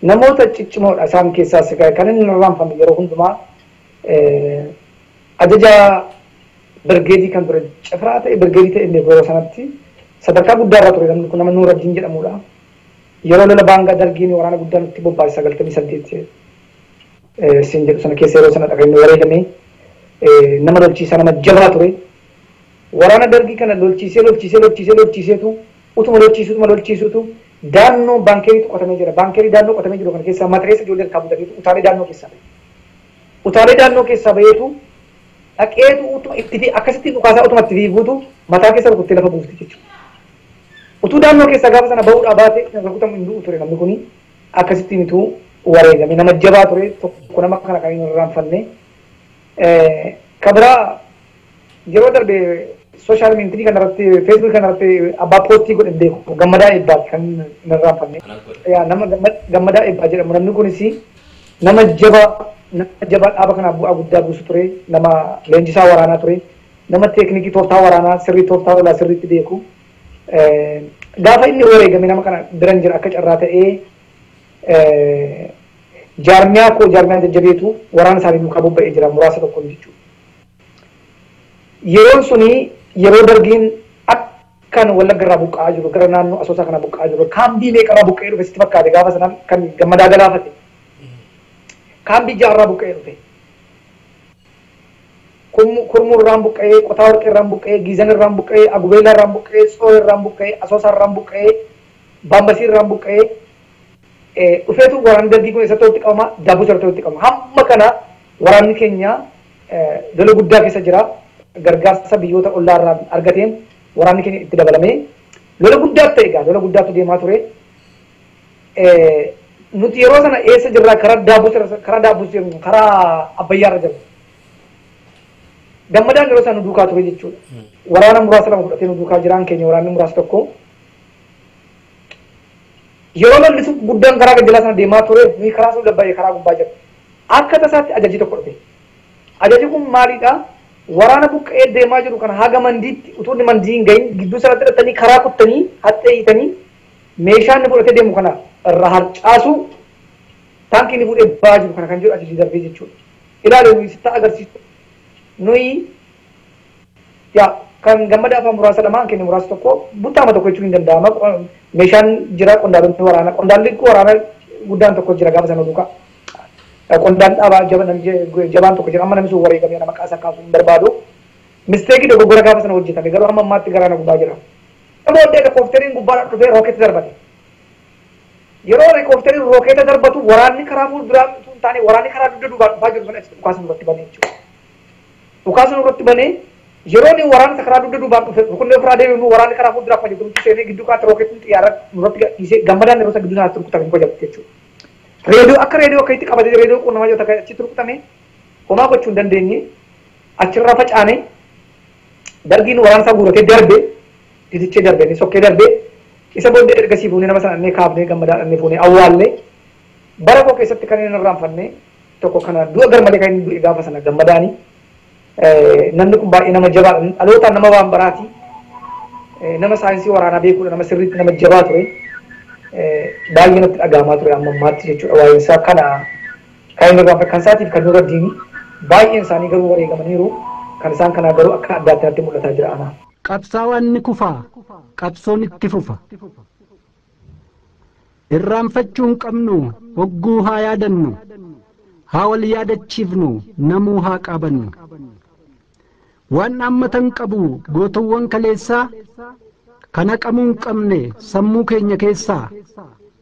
namoota ciccimoodha isaan keessaa sigaa kan inni irraanfame yeroo hundumaa ajaja birgeedii kan ture cifraa ta'e birgeedii ta'e illee yeroo sanatti sadarkaa guddaa irra ture nama Nuuraddiin jedhamudha. Yeroo lola baangaa dargiin waraana guddaa nutti bobbaase sagaltamii saddeet siin jedhu sana keessa yeroo sana dhageenye wareegame eh, nama lolchiisaa nama jabaa ture. Waraana dargii kana lolchiisee lolchiisee lolchiisee lolchiiseetu utuma lolchiisu utuma lolchiisutu daannoo baankeeriitu qotamee jira. Baankeerii daannoo qotamee jiru kana keessaa maxxansa ijoollee harkaa butateetu utaalee daannoo keessaa bahe. Utaalee daannoo keessaa baheetu dhaqeetu utuma itti akkasitti dhukaasaa utuma itti fiiguutu mataa keessa rukuttee lafa buufti jechuudha. Utuu daannoo keessaa gaafa sana bahuudhaa baate rukutamu hin du'u ture namni kuni akkasitti mituu wareegame nama jabaa ture tokko nama kana kan hin irraanfanne. Kabiraa yeroo darbe sooshaal miidiyaa kanarratti feesbuuk kanarratti abbaa poostii godhe beeku gammadaa eebbaati kan hin irraanfanne. Nama gamma- gammadaa eebbaa jedhamu namni kunis nama jabaa nama jabaa dhaaba kanaaf bu'aa guddaa buusu ture nama leenjisaa waraanaa ture nama teeknikii tooftaa waraanaa sirrii tooftaa lolaa sirriitti beeku. Eh, Gaafa inni wareegame nama kana biran jira akka carraa ta'ee eh, jaarmiyaa koo jaarmiyaa jajjabeetu waraana isaanii duukaa bobba'ee jira muraasa tokkoon jechuudha. Yeroon suni yeroo dargiin akkan wallagga irraa buqqa'aa jiru gara naannoo asoosaa kana buqqa'aa jiru kaambii meeqarraa buqqa'ee dhufe sitti fakkaate gaafa sana kan gammadaa galaafate. Kaambii jaarraa buqqa'ee dhufe. Irraan buqqa'ee, qotaa warqee irraan buqqa'ee, giizan irraan buqqa'ee, agubeela irraan buqqa'ee, tsoo irraan buqqa'ee, asoosaa irraan buqqa'ee, baambasii irraan buqqa'ee, dhufeetu waraanni dargii kun eessatti walitti qabama, daabboo sararratti walitti qabama. Hamma kana waraanni keenya lola guddaa keessa jira. Gargaarsa biyyoota ollaa irraa argateen waraanni keenya itti dabalamee lola guddaa ta'e egaa lola guddaatu deemaa ture. Nuti yeroo sana eessa jirraa karaa daabboo karaa daabboo karaa abbayyaa irra jirra. Gammadaan yeroo sana nu duukaa ture jechuudha. Waraana muraasa lama fudhatee nu duukaa jiraan keenya waraanni muraasa tokko. Yeroo lolli sun guddaan karaa gajjalaa sana deemaa ture ni karaa sun gabbaa'ee karaa gubbaa jira. Akka tasaatti ajaji tokko dhufe. Ajaji kun maalidhaa? Waraana buqqa'ee deemaa jiru kana haga mandiitti utuu inni mandii hin gahin gidduu sanatti hidhatanii karaa kuttanii haxxeeyitanii meeshaa inni fudhatee deemu kana irraa harcaasu taankii inni fuudhee ba'aa jiru kana kan jedhu ajaji darbee jechuudha. Ilaalu sitta agarsiisu. Nuyi yaa kan gammada afaan muraasa lamaan keenya muraasa tokko buttaama tokko jechuun hin danda'ama. Meeshaan jira qondaalonni waraanaa qondaalli waraanaa guddaan tokko jira gaafa sana duukaa. qondaan dhaabaa jabaan tokko jira amma namni sun wareegamee nama qaasaa kaasuu hin barbaadu. Misteekii dogoggora gaafa sana hojjetame garuu amma ammaatti garaana gubbaa jira. Booddee helikooftariin gubbaa dhufee rooketti darbate. Yeroo helikooftariin rookeeta darbatu waraanni karaa fuulduraa utuu hin taane waraanni karaa dugda duubaa dhufaa jiru sun achitti dhukaasa irratti banee jechuudha. Dhukaasa irratti banee yeroo inni waraana karaa dugda duubaa dhufe rukunnee ofirraa deebiin waraanni karaa fuulduraa akka jiru seenee gidduu kaatti rookeetiin xiyyaara nurratti gadhiisee gammadaan yeroo isa gidduu isaatti rukutame hin hojjate jechuudha. reediyoo akka reediyoo akka itti qabate reediyoo qunnamaa jiru takka achitti rukutame homaa gochuu hin dandeenye achirraa facaane dargiin waraana isaa guuratee darbe ditichee darbe inni sokkee darbe isa booddee ergasii fuunee nama sana annee kaafnee gammadaa annee fuunee awwaallee bara koo keessatti kan inni irraanfanne tokko kana du'a garmalee kan inni du'e gaafa sana gammadaani namni kun baay'ee nama jabaa dhalootaan nama waan baraati nama saayinsii waraanaa beekuudha nama sirriitti nama jabaa ture. baay'ee natti dhagahamaa ture amma ammaatti jechuudha waa'een isaa kana kan inni irraa kan isaatiif kan nurra diini baay'een isaanii garuu wareegamaniiru kan isaan kanaa garuu akka addaatti natti mul'ataa jira ana. Qabsaawaan ni kufaa qabsoon itti fufa. Irraanfachuu hin qabnu hogguu haa yaadannu haa wal yaadachiifnu namuu haa qaabannu. Waan dhaammatan qabu gootawwan kaleessaa kana qabuu hin qabne keenya keessaa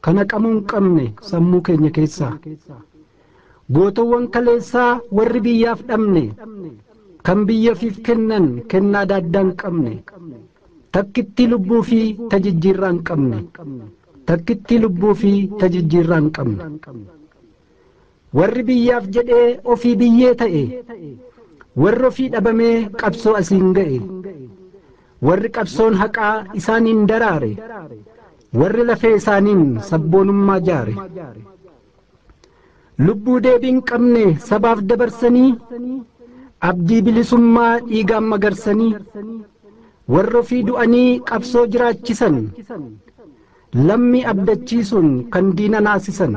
kana qabuu hin qabne sammuu keenya keessaa gootawwan kaleessaa warri biyyaaf dhabne kan biyyafiif kennan kennaa daaddaa hin qabne takkitti fi tajijjiirraa hin qabne takkitti fi tajijjiirraa hin qabne warri ta'e warri ofii dhabamee qabsoo asiin ga'e. Warri qabsoon haqaa isaaniin daraare. Warri lafee isaaniin sabboonummaa jaare. Lubbuu deebii qabne sabaaf dabarsanii abdii bilisummaa dhiigaan magarsanii warri ofii du'anii qabsoo jiraachisan lammii abdachiisuun kan diina naasisan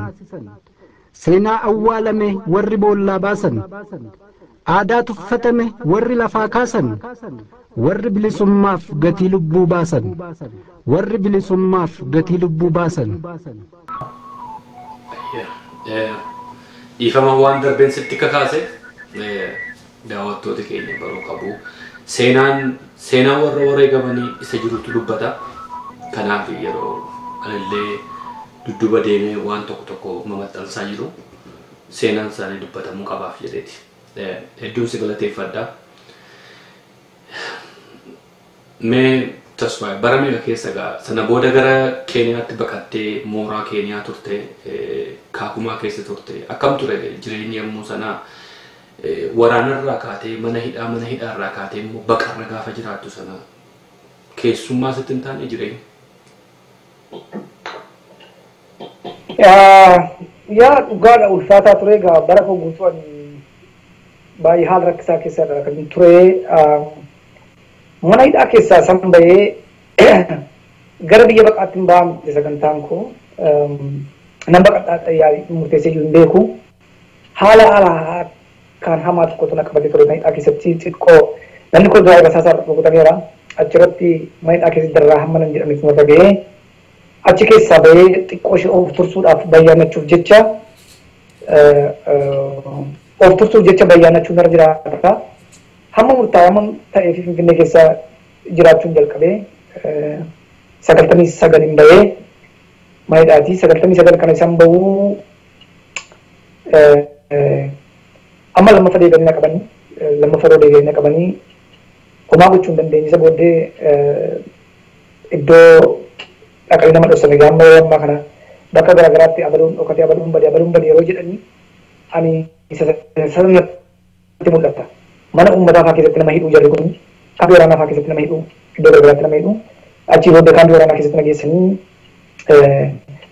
seenaa awwaalame warri boollaa baasan aadaa tuffatame warri lafaa kaasan warri bilisummaaf gatii lubbuu baasan warri bilisummaaf gatii lubbuu baasan dhiifama waan darbeen sitti kakaase daawwattoota keenya baruu qabu. Seenaan seenaan warra wareegamanii isa jirutu dubbata. Kanaaf yeroo anillee dudduba deemee waan tokko tokko mamaxxansaa jiru seenaan isaanii dubbatamuu qabaaf jedheeti. Hedduun si galateeffadha. Mee tasfaa bara meeqa keessa gaa sana booda gara Keeniyaatti baqattee mooraa Keeniyaa turte kaakumaa keessa turte akkam ture jireenyi yommuu sanaa waraanarraa kaatee mana hidhaa mana hidhaarraa kaatee immoo baqarra gaafa jiraattu sana keessummaa sitti hin taane jireenya. Yaa dhugaadha ulfaataa ture egaa bara koo guutuu ani baay'ee haala rakkisaa keessadha kan ture. Mana hidhaa keessaa san bahee gara biyya baqaatti hin bahamne sagantaan koo nan baqadhaa yaa'ii murteessee hin beeku. Haala haala kan hamaa tokkotu na qabatee ture mana hidhaa keessatti xiqqoo namni kun duraa irra saasaa rukutameera. Achirratti mana hidhaa keessatti darraa hamma nan jedhameef mata ga'ee achi keessaa bahee xiqqoo ishee of tursuudhaaf bayyaanachuuf jecha tursuuf jecha bayyaanachuun irra jiraata. Hamma murtaa'aman ta'ee fi Finfinnee keessa jiraachuun jalqabee sagaltamii sagalin bahee maayidhaati. Sagaltamii sagal kana isaan bahuu amma lammaffaa deebi'anii na qabanii lammaffaa yeroo deebi'anii na qabanii homaa gochuu hin dandeenye isa booddee iddoo dhaqanii nama dhoksame gaamma ammaa kana bakka garaagaraatti abaluun dhokatee abaluun badee abaluun badee yeroo jedhanii ani sanatti mul'ata. Mana uummataa fa'aa keessatti nama hidhuu jarri kun kaambii waraanaa fa'aa keessatti nama hidhuu iddoo garaagaraatti nama hidhuu achii booddee kaambii waraanaa keessatti na geessanii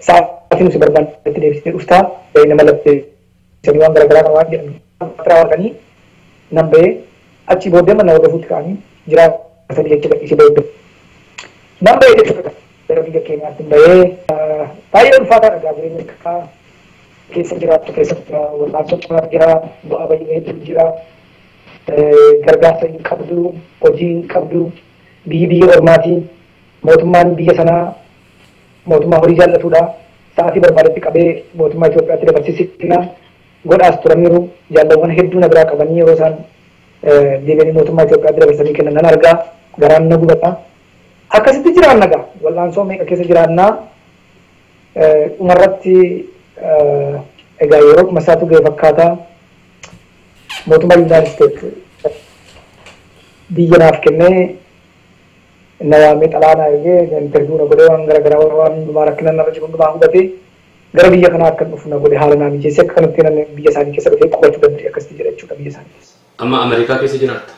sa'aatii nuti barbaadetti deebisnee dhuftaa nama lattee isanii waan garaagaraa kan waan jedhamu raawwatanii nan bahee achii booddee mana hordofuutti ka'anii jiraatan jecha gadhiisee bahee nan bahee jechuudha. gara biyya keenyaatti bahee baay'ee ulfaataadha gaa jireenya xiqqaa keessa jiraattu keessatti wal'aansota jira bu'aa hedduutu jira gargaarsa hin qabdu hojii hin qabdu biyyi biyya ormaatii mootummaan biyya sanaa mootummaa horii jaallatudha sa'aatii barbaadetti qabee mootummaa Itoophiyaatti dabarsisina godhaas turaniiru jaalawwan hedduu na biraa qabanii yeroo isaan deebi'anii mootummaa Itoophiyaatti dabarsanii kennan nan argaa garaan na gubata. akkasitti jiraanna gaa wal'aansoo meeqa keessa jiraannaa dhumarratti egaa yeroo kuma isaatu ga'e fakkaata mootummaa yuunaayitid isteet biyya naaf kennee na waamee xalaanaa ergee interviyu na godhee waan garaagaraa waan hundumaa rakkina narra jiru hundumaa hubatee gara biyya kanaa akka dhufu na godhe haala naa mijeessee akka kanatti nan biyya isaanii keessa dhufee qubachuu danda'e akkasitti jedha jechuudha biyya isaanii keessa. Amma Ameerikaa keessa jiraatta?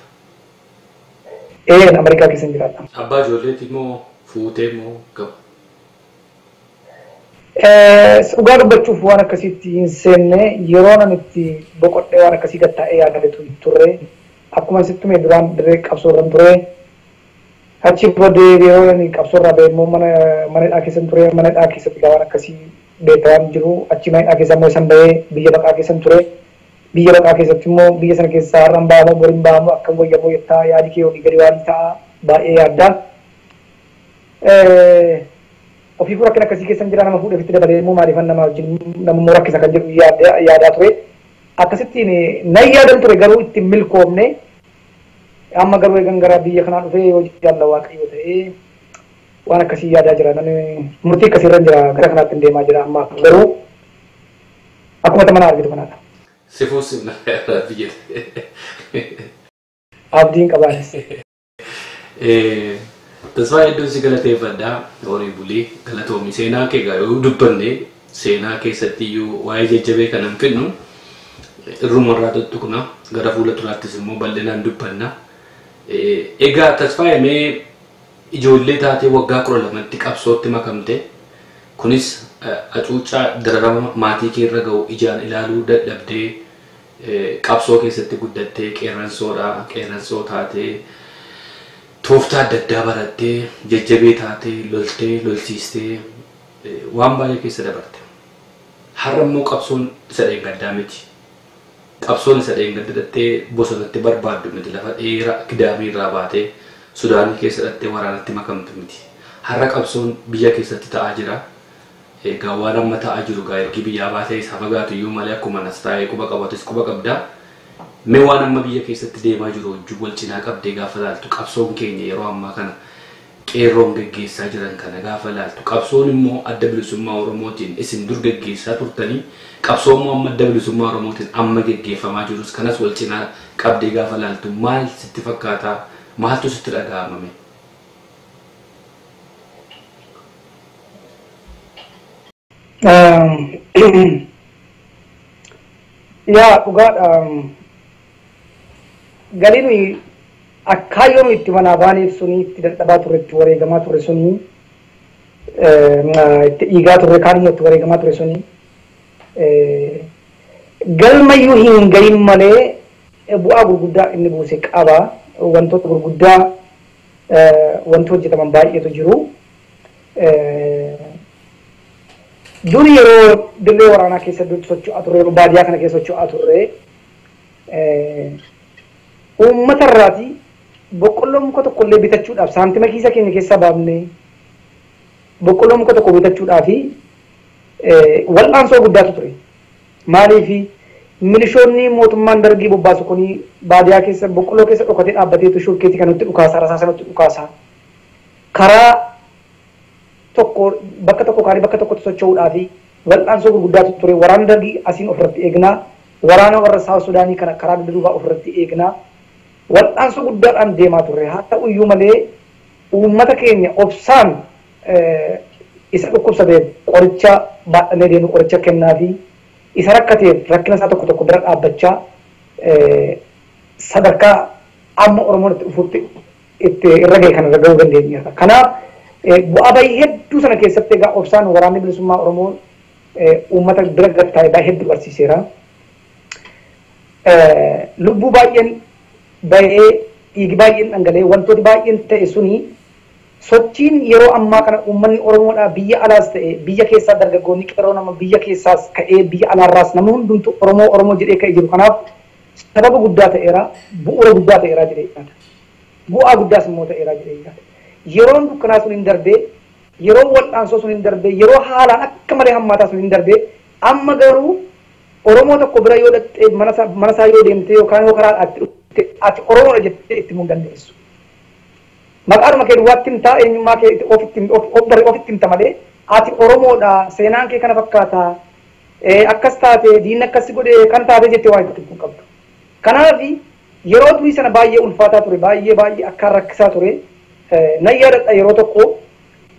Ee Ameerikaa keessa jiraata. Abbaa ijoolleeti moo fuutee moo gabu? Dhugaa dubbachuuf waan akkasiitti hin seenne. Yeroo nan itti boqodhee waan akkasii gattaa'ee yaadaletu turre. Akkuma sitti mee duraan dirree qabsoorran ture. Achi booddee yeroo nan qabsoorraa ba'e immoo mana mana hidhaa keessan ture mana hidhaa keessatti waan akkasii beektaa waan jiru. Achi mana hidhaa keessa immoo isan ba'ee biyya baqaa keessan ture. Biyya baqaa keessatti immoo biyya sana keessaa har'an ba'amu boriin ba'amu akka wayyamoo jettaa yaadi kee olii gadi waan ta'a baay'ee yaaddaa. Ofii fuula akkana akkasii keessan jira nama fuudhee ofitti dabalee immoo maaliifan nama wajjin namummoo rakkisa kan jedhu yaadaa ture. Akkasittiin nan yaadan ture garuu ittiin milkoomne amma garuu eegan gara biyya kanaa dhufee yoo jaalla waaqayyo ta'ee waan akkasii yaadaa jira murtii akkasiirra jira gara kanaatti deemaa jira amma garuu akkuma mana argitu kanaadha. Sifuus biyya. Abdiin qabaanis. Tasfaa hedduun si galateeffadhaa horii bulii galatoomi seenaa kee gaa yoo dubbanne seenaa keessatti iyyuu waa'ee jajjabee kan hin fidnu irrumarraa tuttuqna gara fuula duraattis immoo bal'inaan dubbanna. Egaa tasfaa himee ijoollee taatee waggaa kudha lamatti qabsootti makamte kunis hacuuccaa dararama maatii kee irra ga'u ijaan ilaaluu dadhabdee qabsoo keessatti guddattee qeerransoodha qeerransoo taatee tooftaa adda addaa barattee jajjabee taatee loltee lolsiistee waan baay'ee keessa dabarte. Har'a immoo qabsoon isa dheengaddaa miti. Qabsoon isa dheengaddattee bosonatti barbaaddu miti lafa dheeraa gidaamii irraa baatee Sudaanii keessa dhattee waraanatti makamtu miti. Har'a qabsoon biyya keessatti ta'aa jira. Egaa waan amma ta'aa jiru gaa ergi biyyaa baatee isaa fagaatu iyyuu malee akkuma nas taa'ee quba qabatus quba qabdaa. Mee waan amma biyya keessatti deemaa jiru wajjin wal cinaa qabdee gaafa laaltu qabsoon keenya yeroo ammaa kana qeerroon geggeessaa jiran kana gaafa laaltu. Qabsoon immoo adda bilisummaa oromootiin isin dur geggeessaa turtanii qabsoon immoo amma adda bilisummaa oromootiin amma geggeeffamaa jirus. Kanas wal cinaa qabdee gaafa laaltu maal sitti fakkaataa? Maaltu sitti dhaga'amame. yaa dhugaadha galiin akkaayoon itti manaa baaniif suni itti dadhabaa turre itti wareegamaa turre suni. Itti dhiigaa turre kaan immoo itti wareegamaa ture suni. Galmayyuu hin gahin malee bu'aa gurguddaa inni buuse qaba wantoota gurguddaa wanti hojjetaman baay'eetu jiru. Dur yeroo dirree waraanaa keessa socho'aa turre baadiyyaa kana keessa socho'aa turre uummata irraati boqqolloo muka tokko illee bitachuudhaaf saantima kiisa keenya keessaa baafnee boqqolloo muka tokko bitachuudhaaf wal'aansoo guddaatu ture. Maaliif milishoonni mootummaan dargii bobbaasu kun baadiyyaa keessa boqqolloo keessa dhokatee dhaabbateetu shokkeetti kan nutti dhukaasa rasaasa nutti dhukaasa. Karaa tokko bakka tokko kaanii bakka tokkotti socho'uudhaaf wal'aansoo gurguddaatu ture. Waraana dargii asiin ofirratti eegnaa. Waraana warra Saawus Sudaanii kana karaa dudduubaa ofirratti eegnaa. Wal'aansoo guddaadhaan deemaa turre haa ta'u iyyuu malee uummata keenya obsaan isa dhukkubsateef qoricha baadhannee deemu qoricha kennaa fi isa rakkateef rakkina isaa tokko tokko bira dhaabbachaa sadarkaa amma Oromoon itti dhufuutti itti irra ga'e kana irra ga'uu dandeenyeera. Kanaaf bu'aa baay'ee hedduu sana keessatti egaa obsaan waraanni bilisummaa Oromoo uummata bira gattaa'e baay'ee hedduu barsiiseera. Lubbuu baay'een bahee dhiigi baay'een dhangala'ee wantooti baay'een ta'e suni sochiin yeroo ammaa kana uummanni Oromoodhaa biyya alaas ta'e biyya keessaa dargaggoonni qeerroo nama biyya keessaas ka'ee biyya alaarraas nama hundumtu Oromoo Oromoo jedhee ka'ee jiru kanaaf sababa guddaa ta'eera bu'uura guddaa ta'eera jedhee. Bu'aa guddaas immoo ta'eera jedhee. Yeroon dukkanaa sun hin darbee yeroo wal'aansoo sun hin darbee yeroo haalaan akka malee hammaataa sun hin darbee amma garuu Oromoo tokko bira yoo dhattee mana isaa yoo deemte yookaan yoo karaa dhufte ati Oromoodha jettee itti himuu dandeessu. Maqaadhuma kee duwwaatti himtaa eenyummaa kee ofitti himta malee ati Oromoodha seenaan kee kana fakkaata akkas taate diinni akkas godhee kan taate jettee waa itti himuu qabdu. Kanaaf yeroo durii sana baay'ee ulfaataa ture baay'ee baay'ee akkaan rakkisaa ture nan yaadadha yeroo tokko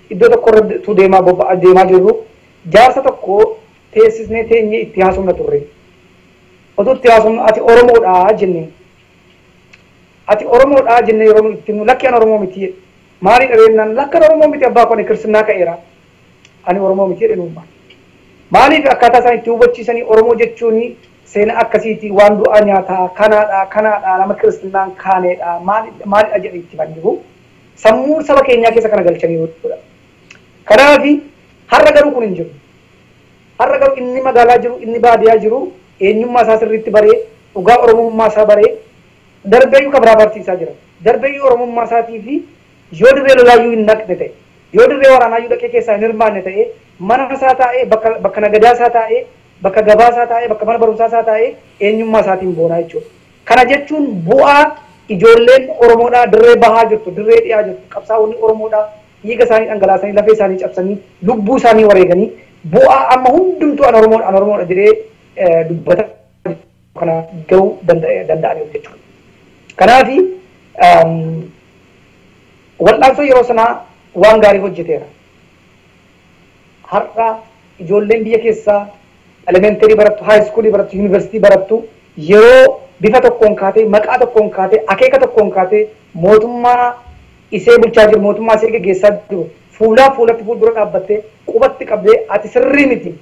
iddoo tokko irratti deemaa deemaa jirru jaarsa tokko teessisnee teenyee itti haasofna turre. Otoo itti haasofnu ati Oromoodha jennee ati Oromoodha jennee yeroo itti himnu lakki ani Oromoo miti maali dhabeenyaan lakkan Oromoo miti abbaa koo kirsinnaa ka'eera ani Oromoo miti jedhe nuumma. Maaliif akkaataa isaan itti hubachiisanii Oromoo jechuun seenaa akkasiiti waan du'aa nyaataa kanaadha kanaadha nama kiristinnaan kaaneedha maalidha jedhe itti fannibu sammuu saba keenyaa keessa kana galchanii jechuudha. Kanaaf har'a garuu kun hin jiru. Har'a garuu inni magaalaa jiru inni baadiyyaa jiru eenyummaa isaa sirriitti baree dhugaa Oromummaa isaa baree darbeeyyuu kan biraa barsiisaa jira. Darbeeyyuu Oromummaa isaatii fi yoo dirree lolaayyuu hin naqne ta'e yoo dirree waraanaayyuu dhaqee keessaa hin hirmaanne ta'e mana isaa taa'ee bakka nagadaa isaa taa'ee bakka gabaa isaa taa'ee bakka mana barumsaa isaa taa'ee eenyummaa isaatiin boonaa jechuudha. Kana jechuun bu'aa ijoolleen Oromoodhaa dirree bahaa jirtu dirree dhiyaa jirtu qabsaa'onni Oromoodhaa dhiiga isaanii dhangalaasanii lafee isaanii cabsanii lubbuu isaanii wareeganii bu'aa amma hundumtuu an Oromoodha jedhee dubbata kana gahuu danda'aniiru jechuudha. Kanaaf wal'aansoo yeroo sanaa waan gaarii hojjeteera. Har'a ijoolleen biyya keessaa elementarii barattu, haayiskuulii barattu, yuunivarsiitii barattu yeroo bifa tokkoon kaatee maqaa tokkoon kaatee akeeka tokkoon kaatee mootummaa isee bulchaa jiru mootummaa isee geggeessaa jiru fuulaa fuulatti fuuldura dhaabbattee qubatti qabdee ati sirrii miti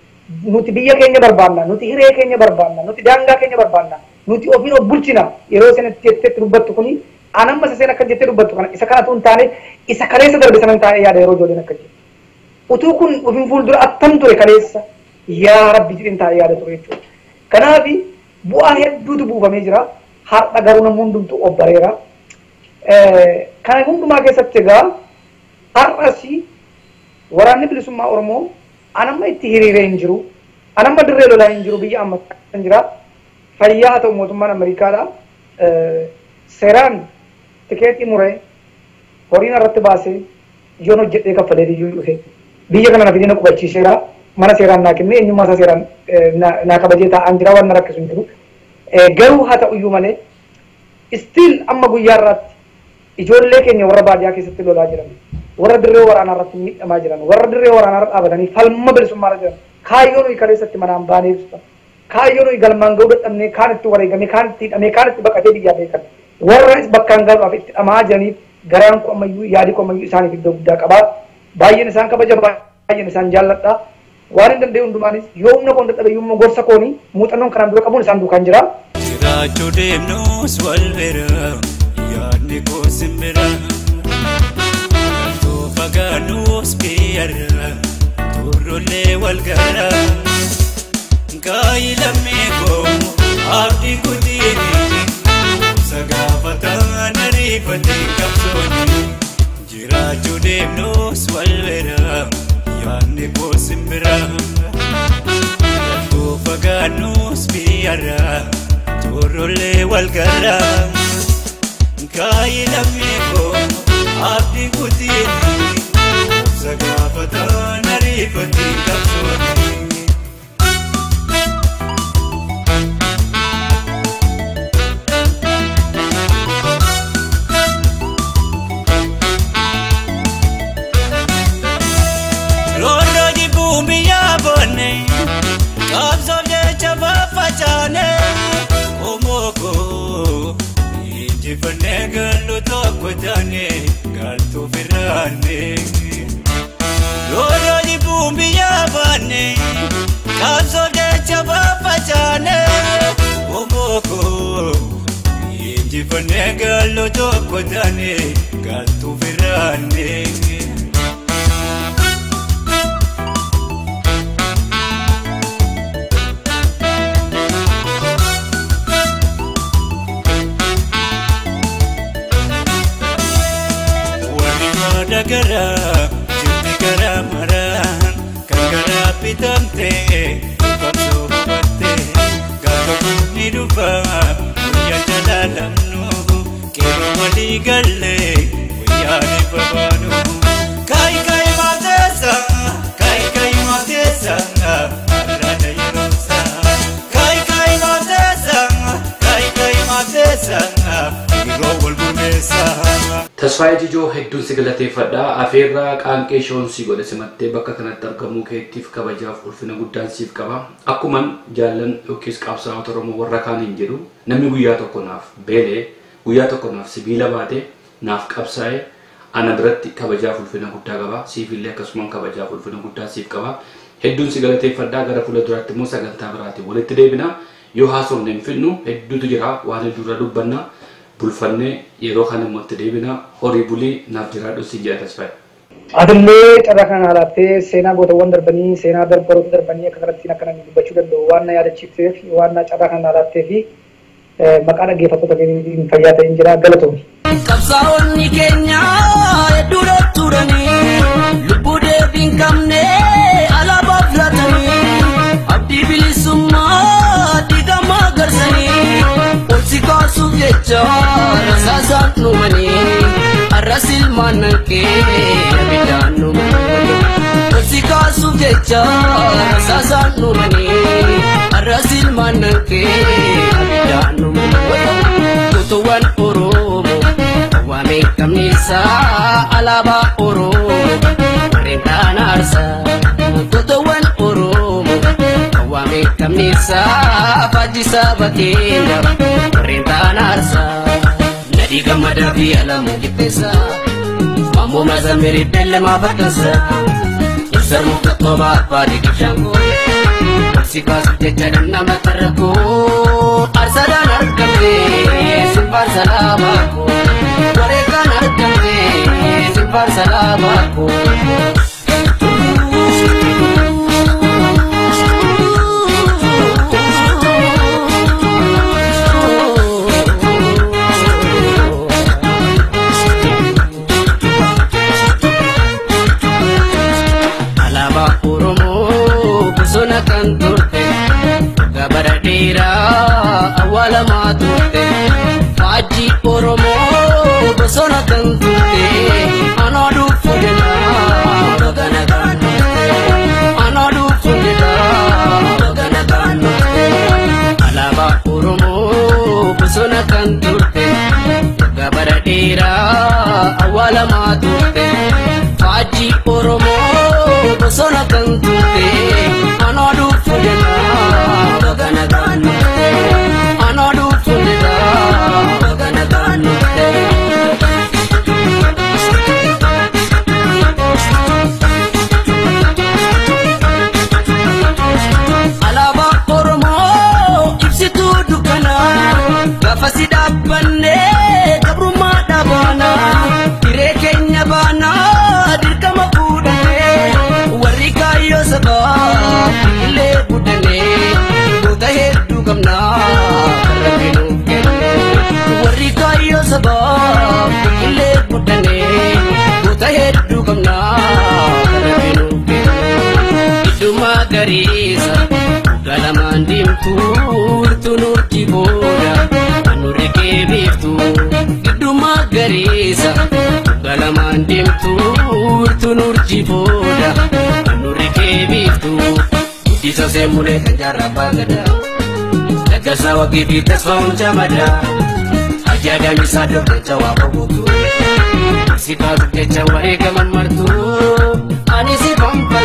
nuti biyya keenya barbaanna nuti hiree keenya barbaanna nuti daangaa keenya barbaanna nuti ofiin of bulchina yeroo isin jetteetti dubbattu kuni anamma isa seen akka jettee dubbattu kana isa kanatu hin taane isa kaleessa darbe sana hin taane yaada yeroo ijoolleen akka jettu. utuu kun ufin fuuldura attam ture kaleessa yaa rabbi jedhin taa'ee yaada ture jechuudha. Kanaaf bu'aa hedduutu buufamee jira. Har'a garuu namni hundumtu obbareera. Kana hundumaa keessatti egaa har'as waraanni bilisummaa Oromoo anamma itti hiriiree hin jiru. Anamma dirree lolaa hin jiru biyya amma kan jira. Fayyaa haa ta'u mootummaan Ameerikaadha. Seeraan tikeetii muree horiin irratti baasee yoon hojjedhee kaffalee iyyuu dhufe biyya kana na fidee na qubachiiseera mana seeraan naa kennee eenyummaa isaa seeraan naa kabajee taa'aan jira waan na rakkisu hin jiru. Garuu haa ta'u iyyuu malee istiil amma guyyaa irraatti ijoollee keenya warra baadiyyaa keessatti lolaa jiran warra dirree waraanaa irratti miidhamaa jiran warra dirree waraanaa irra dhaabatanii falma bilisummaa jiran kaayyoo nuyi kaleessatti manaan baanee ibsa kaayyoo nuyi galmaan ga'uu dadhabnee kaan itti wareegame kaan itti hidhamee kaan itti baqatee biyyaa beekan warra bakkaan galuudhaaf itti dhamaa jiraniif garaan koo ammayyuu yaadi koo ammayyuu isaaniif iddoo guddaa qabaa baay'een isaan kabaja baay'een isaan jaalladha waan hin danda'e hundumaanis yoo humna koon dadhabe yommuu gorsa kooni muuxannoon kanaan dura qabuun isaan duukaan jira. Jiraachuu deemnus wal bira yaadni koo simbira. Too fagaannus biyyarra turrollee wal gara. Kaayi lammii koo abdii kutiini sagaafataan ariifatee qabsooni. Jiraachuu deemnus wal bira yaadni koo simbira. Too fagaannus biyyarra. turrollee wal gara kaayi lammii koo abdii kutiini sagaafataan ariifatee qabsooni. Roorroo jibbuun biyyaa boonne qabsoof jecha faffacaane. omoko injifannee gallu tokko taane galtuu firraanne looloo jibbuun biyyaa baanne qabsoo jecha faffacaane omoko injifannee gallu tokko taane galtuu firraanne. Galateeffadha. Afeerraa qaanqee shoon si godhe simattee bakka kanatti argamuu keettiif kabajaaf ulfina guddaan siif qaba. Akkuman jaallan yookiis qabsaa'ota Oromoo warra kaaniin jedhu namni guyyaa tokko naaf beelee guyyaa tokko naaf sibiila baate naaf qabsaa'e ana biratti kabajaaf ulfina guddaa qaba. Siifillee akkasumaan kabajaaf ulfina guddaa siif qaba. Hedduun si galateeffadha. Gara fuula duraatti immoo sagantaa biraatiin walitti deebina. Yoo haasofne hin fidnu hedduutu jira waan hedduurra dubbanna. Bulfannee yeroo kana immoo deebina horii bulii naaf jiraadhu si jedha tasfaa'e. Adillee carraa kana laattee seenaa gootawwan darbanii seenaa darbaroota darbanii akka kanatti akka namni dubbachuu danda'u waan na yaadachiifteef waan na carraa kana laattee fi maqaa dhaggeeffattoota keenyaatiin fayyaa ta'een jira galatoomi. Qabsaa'onni keenya hedduudha turanii lubbuu deebiin qabne alaabaa jo rasa sapnu kamisa alaba poro re tanarsa tu Deegtamni ibsaaf ajjisaa bateera Barreeffaan aarsaa gammadaa fi alamu giddeessaa Mammoo maazan miree beellamaa fakkasaa Ibsaan murtattoo maaffaa deegtamshaan koo Ibsi kaasuuf jecha damnama tarrakoo Aarsaadhaan argamte silbaar salaamaa koo Wareegaan argamte silbaar salaamaa koo bosona kan turte anoo dhufu jedhaa bagana gaannote anoo dhufu jedhaa bagana gaannote alaabaa oromoo bosona kan turte gabara dheeraa awwaalamaa turte faajjii oromoo magariisa gala deemtuurtu nutti booda anurri anureke beektu gidduu magariisa gala deemtuurtu nutti booda anurri anureke beektu guddisa seemulee kan jaarrabbaa gada? Daggasa wagii fi tasfaa'uun camada ajaa'ibamisaa dabdacha waa bobbootu si baatu jecha wareegaman martuu ani si bambaa.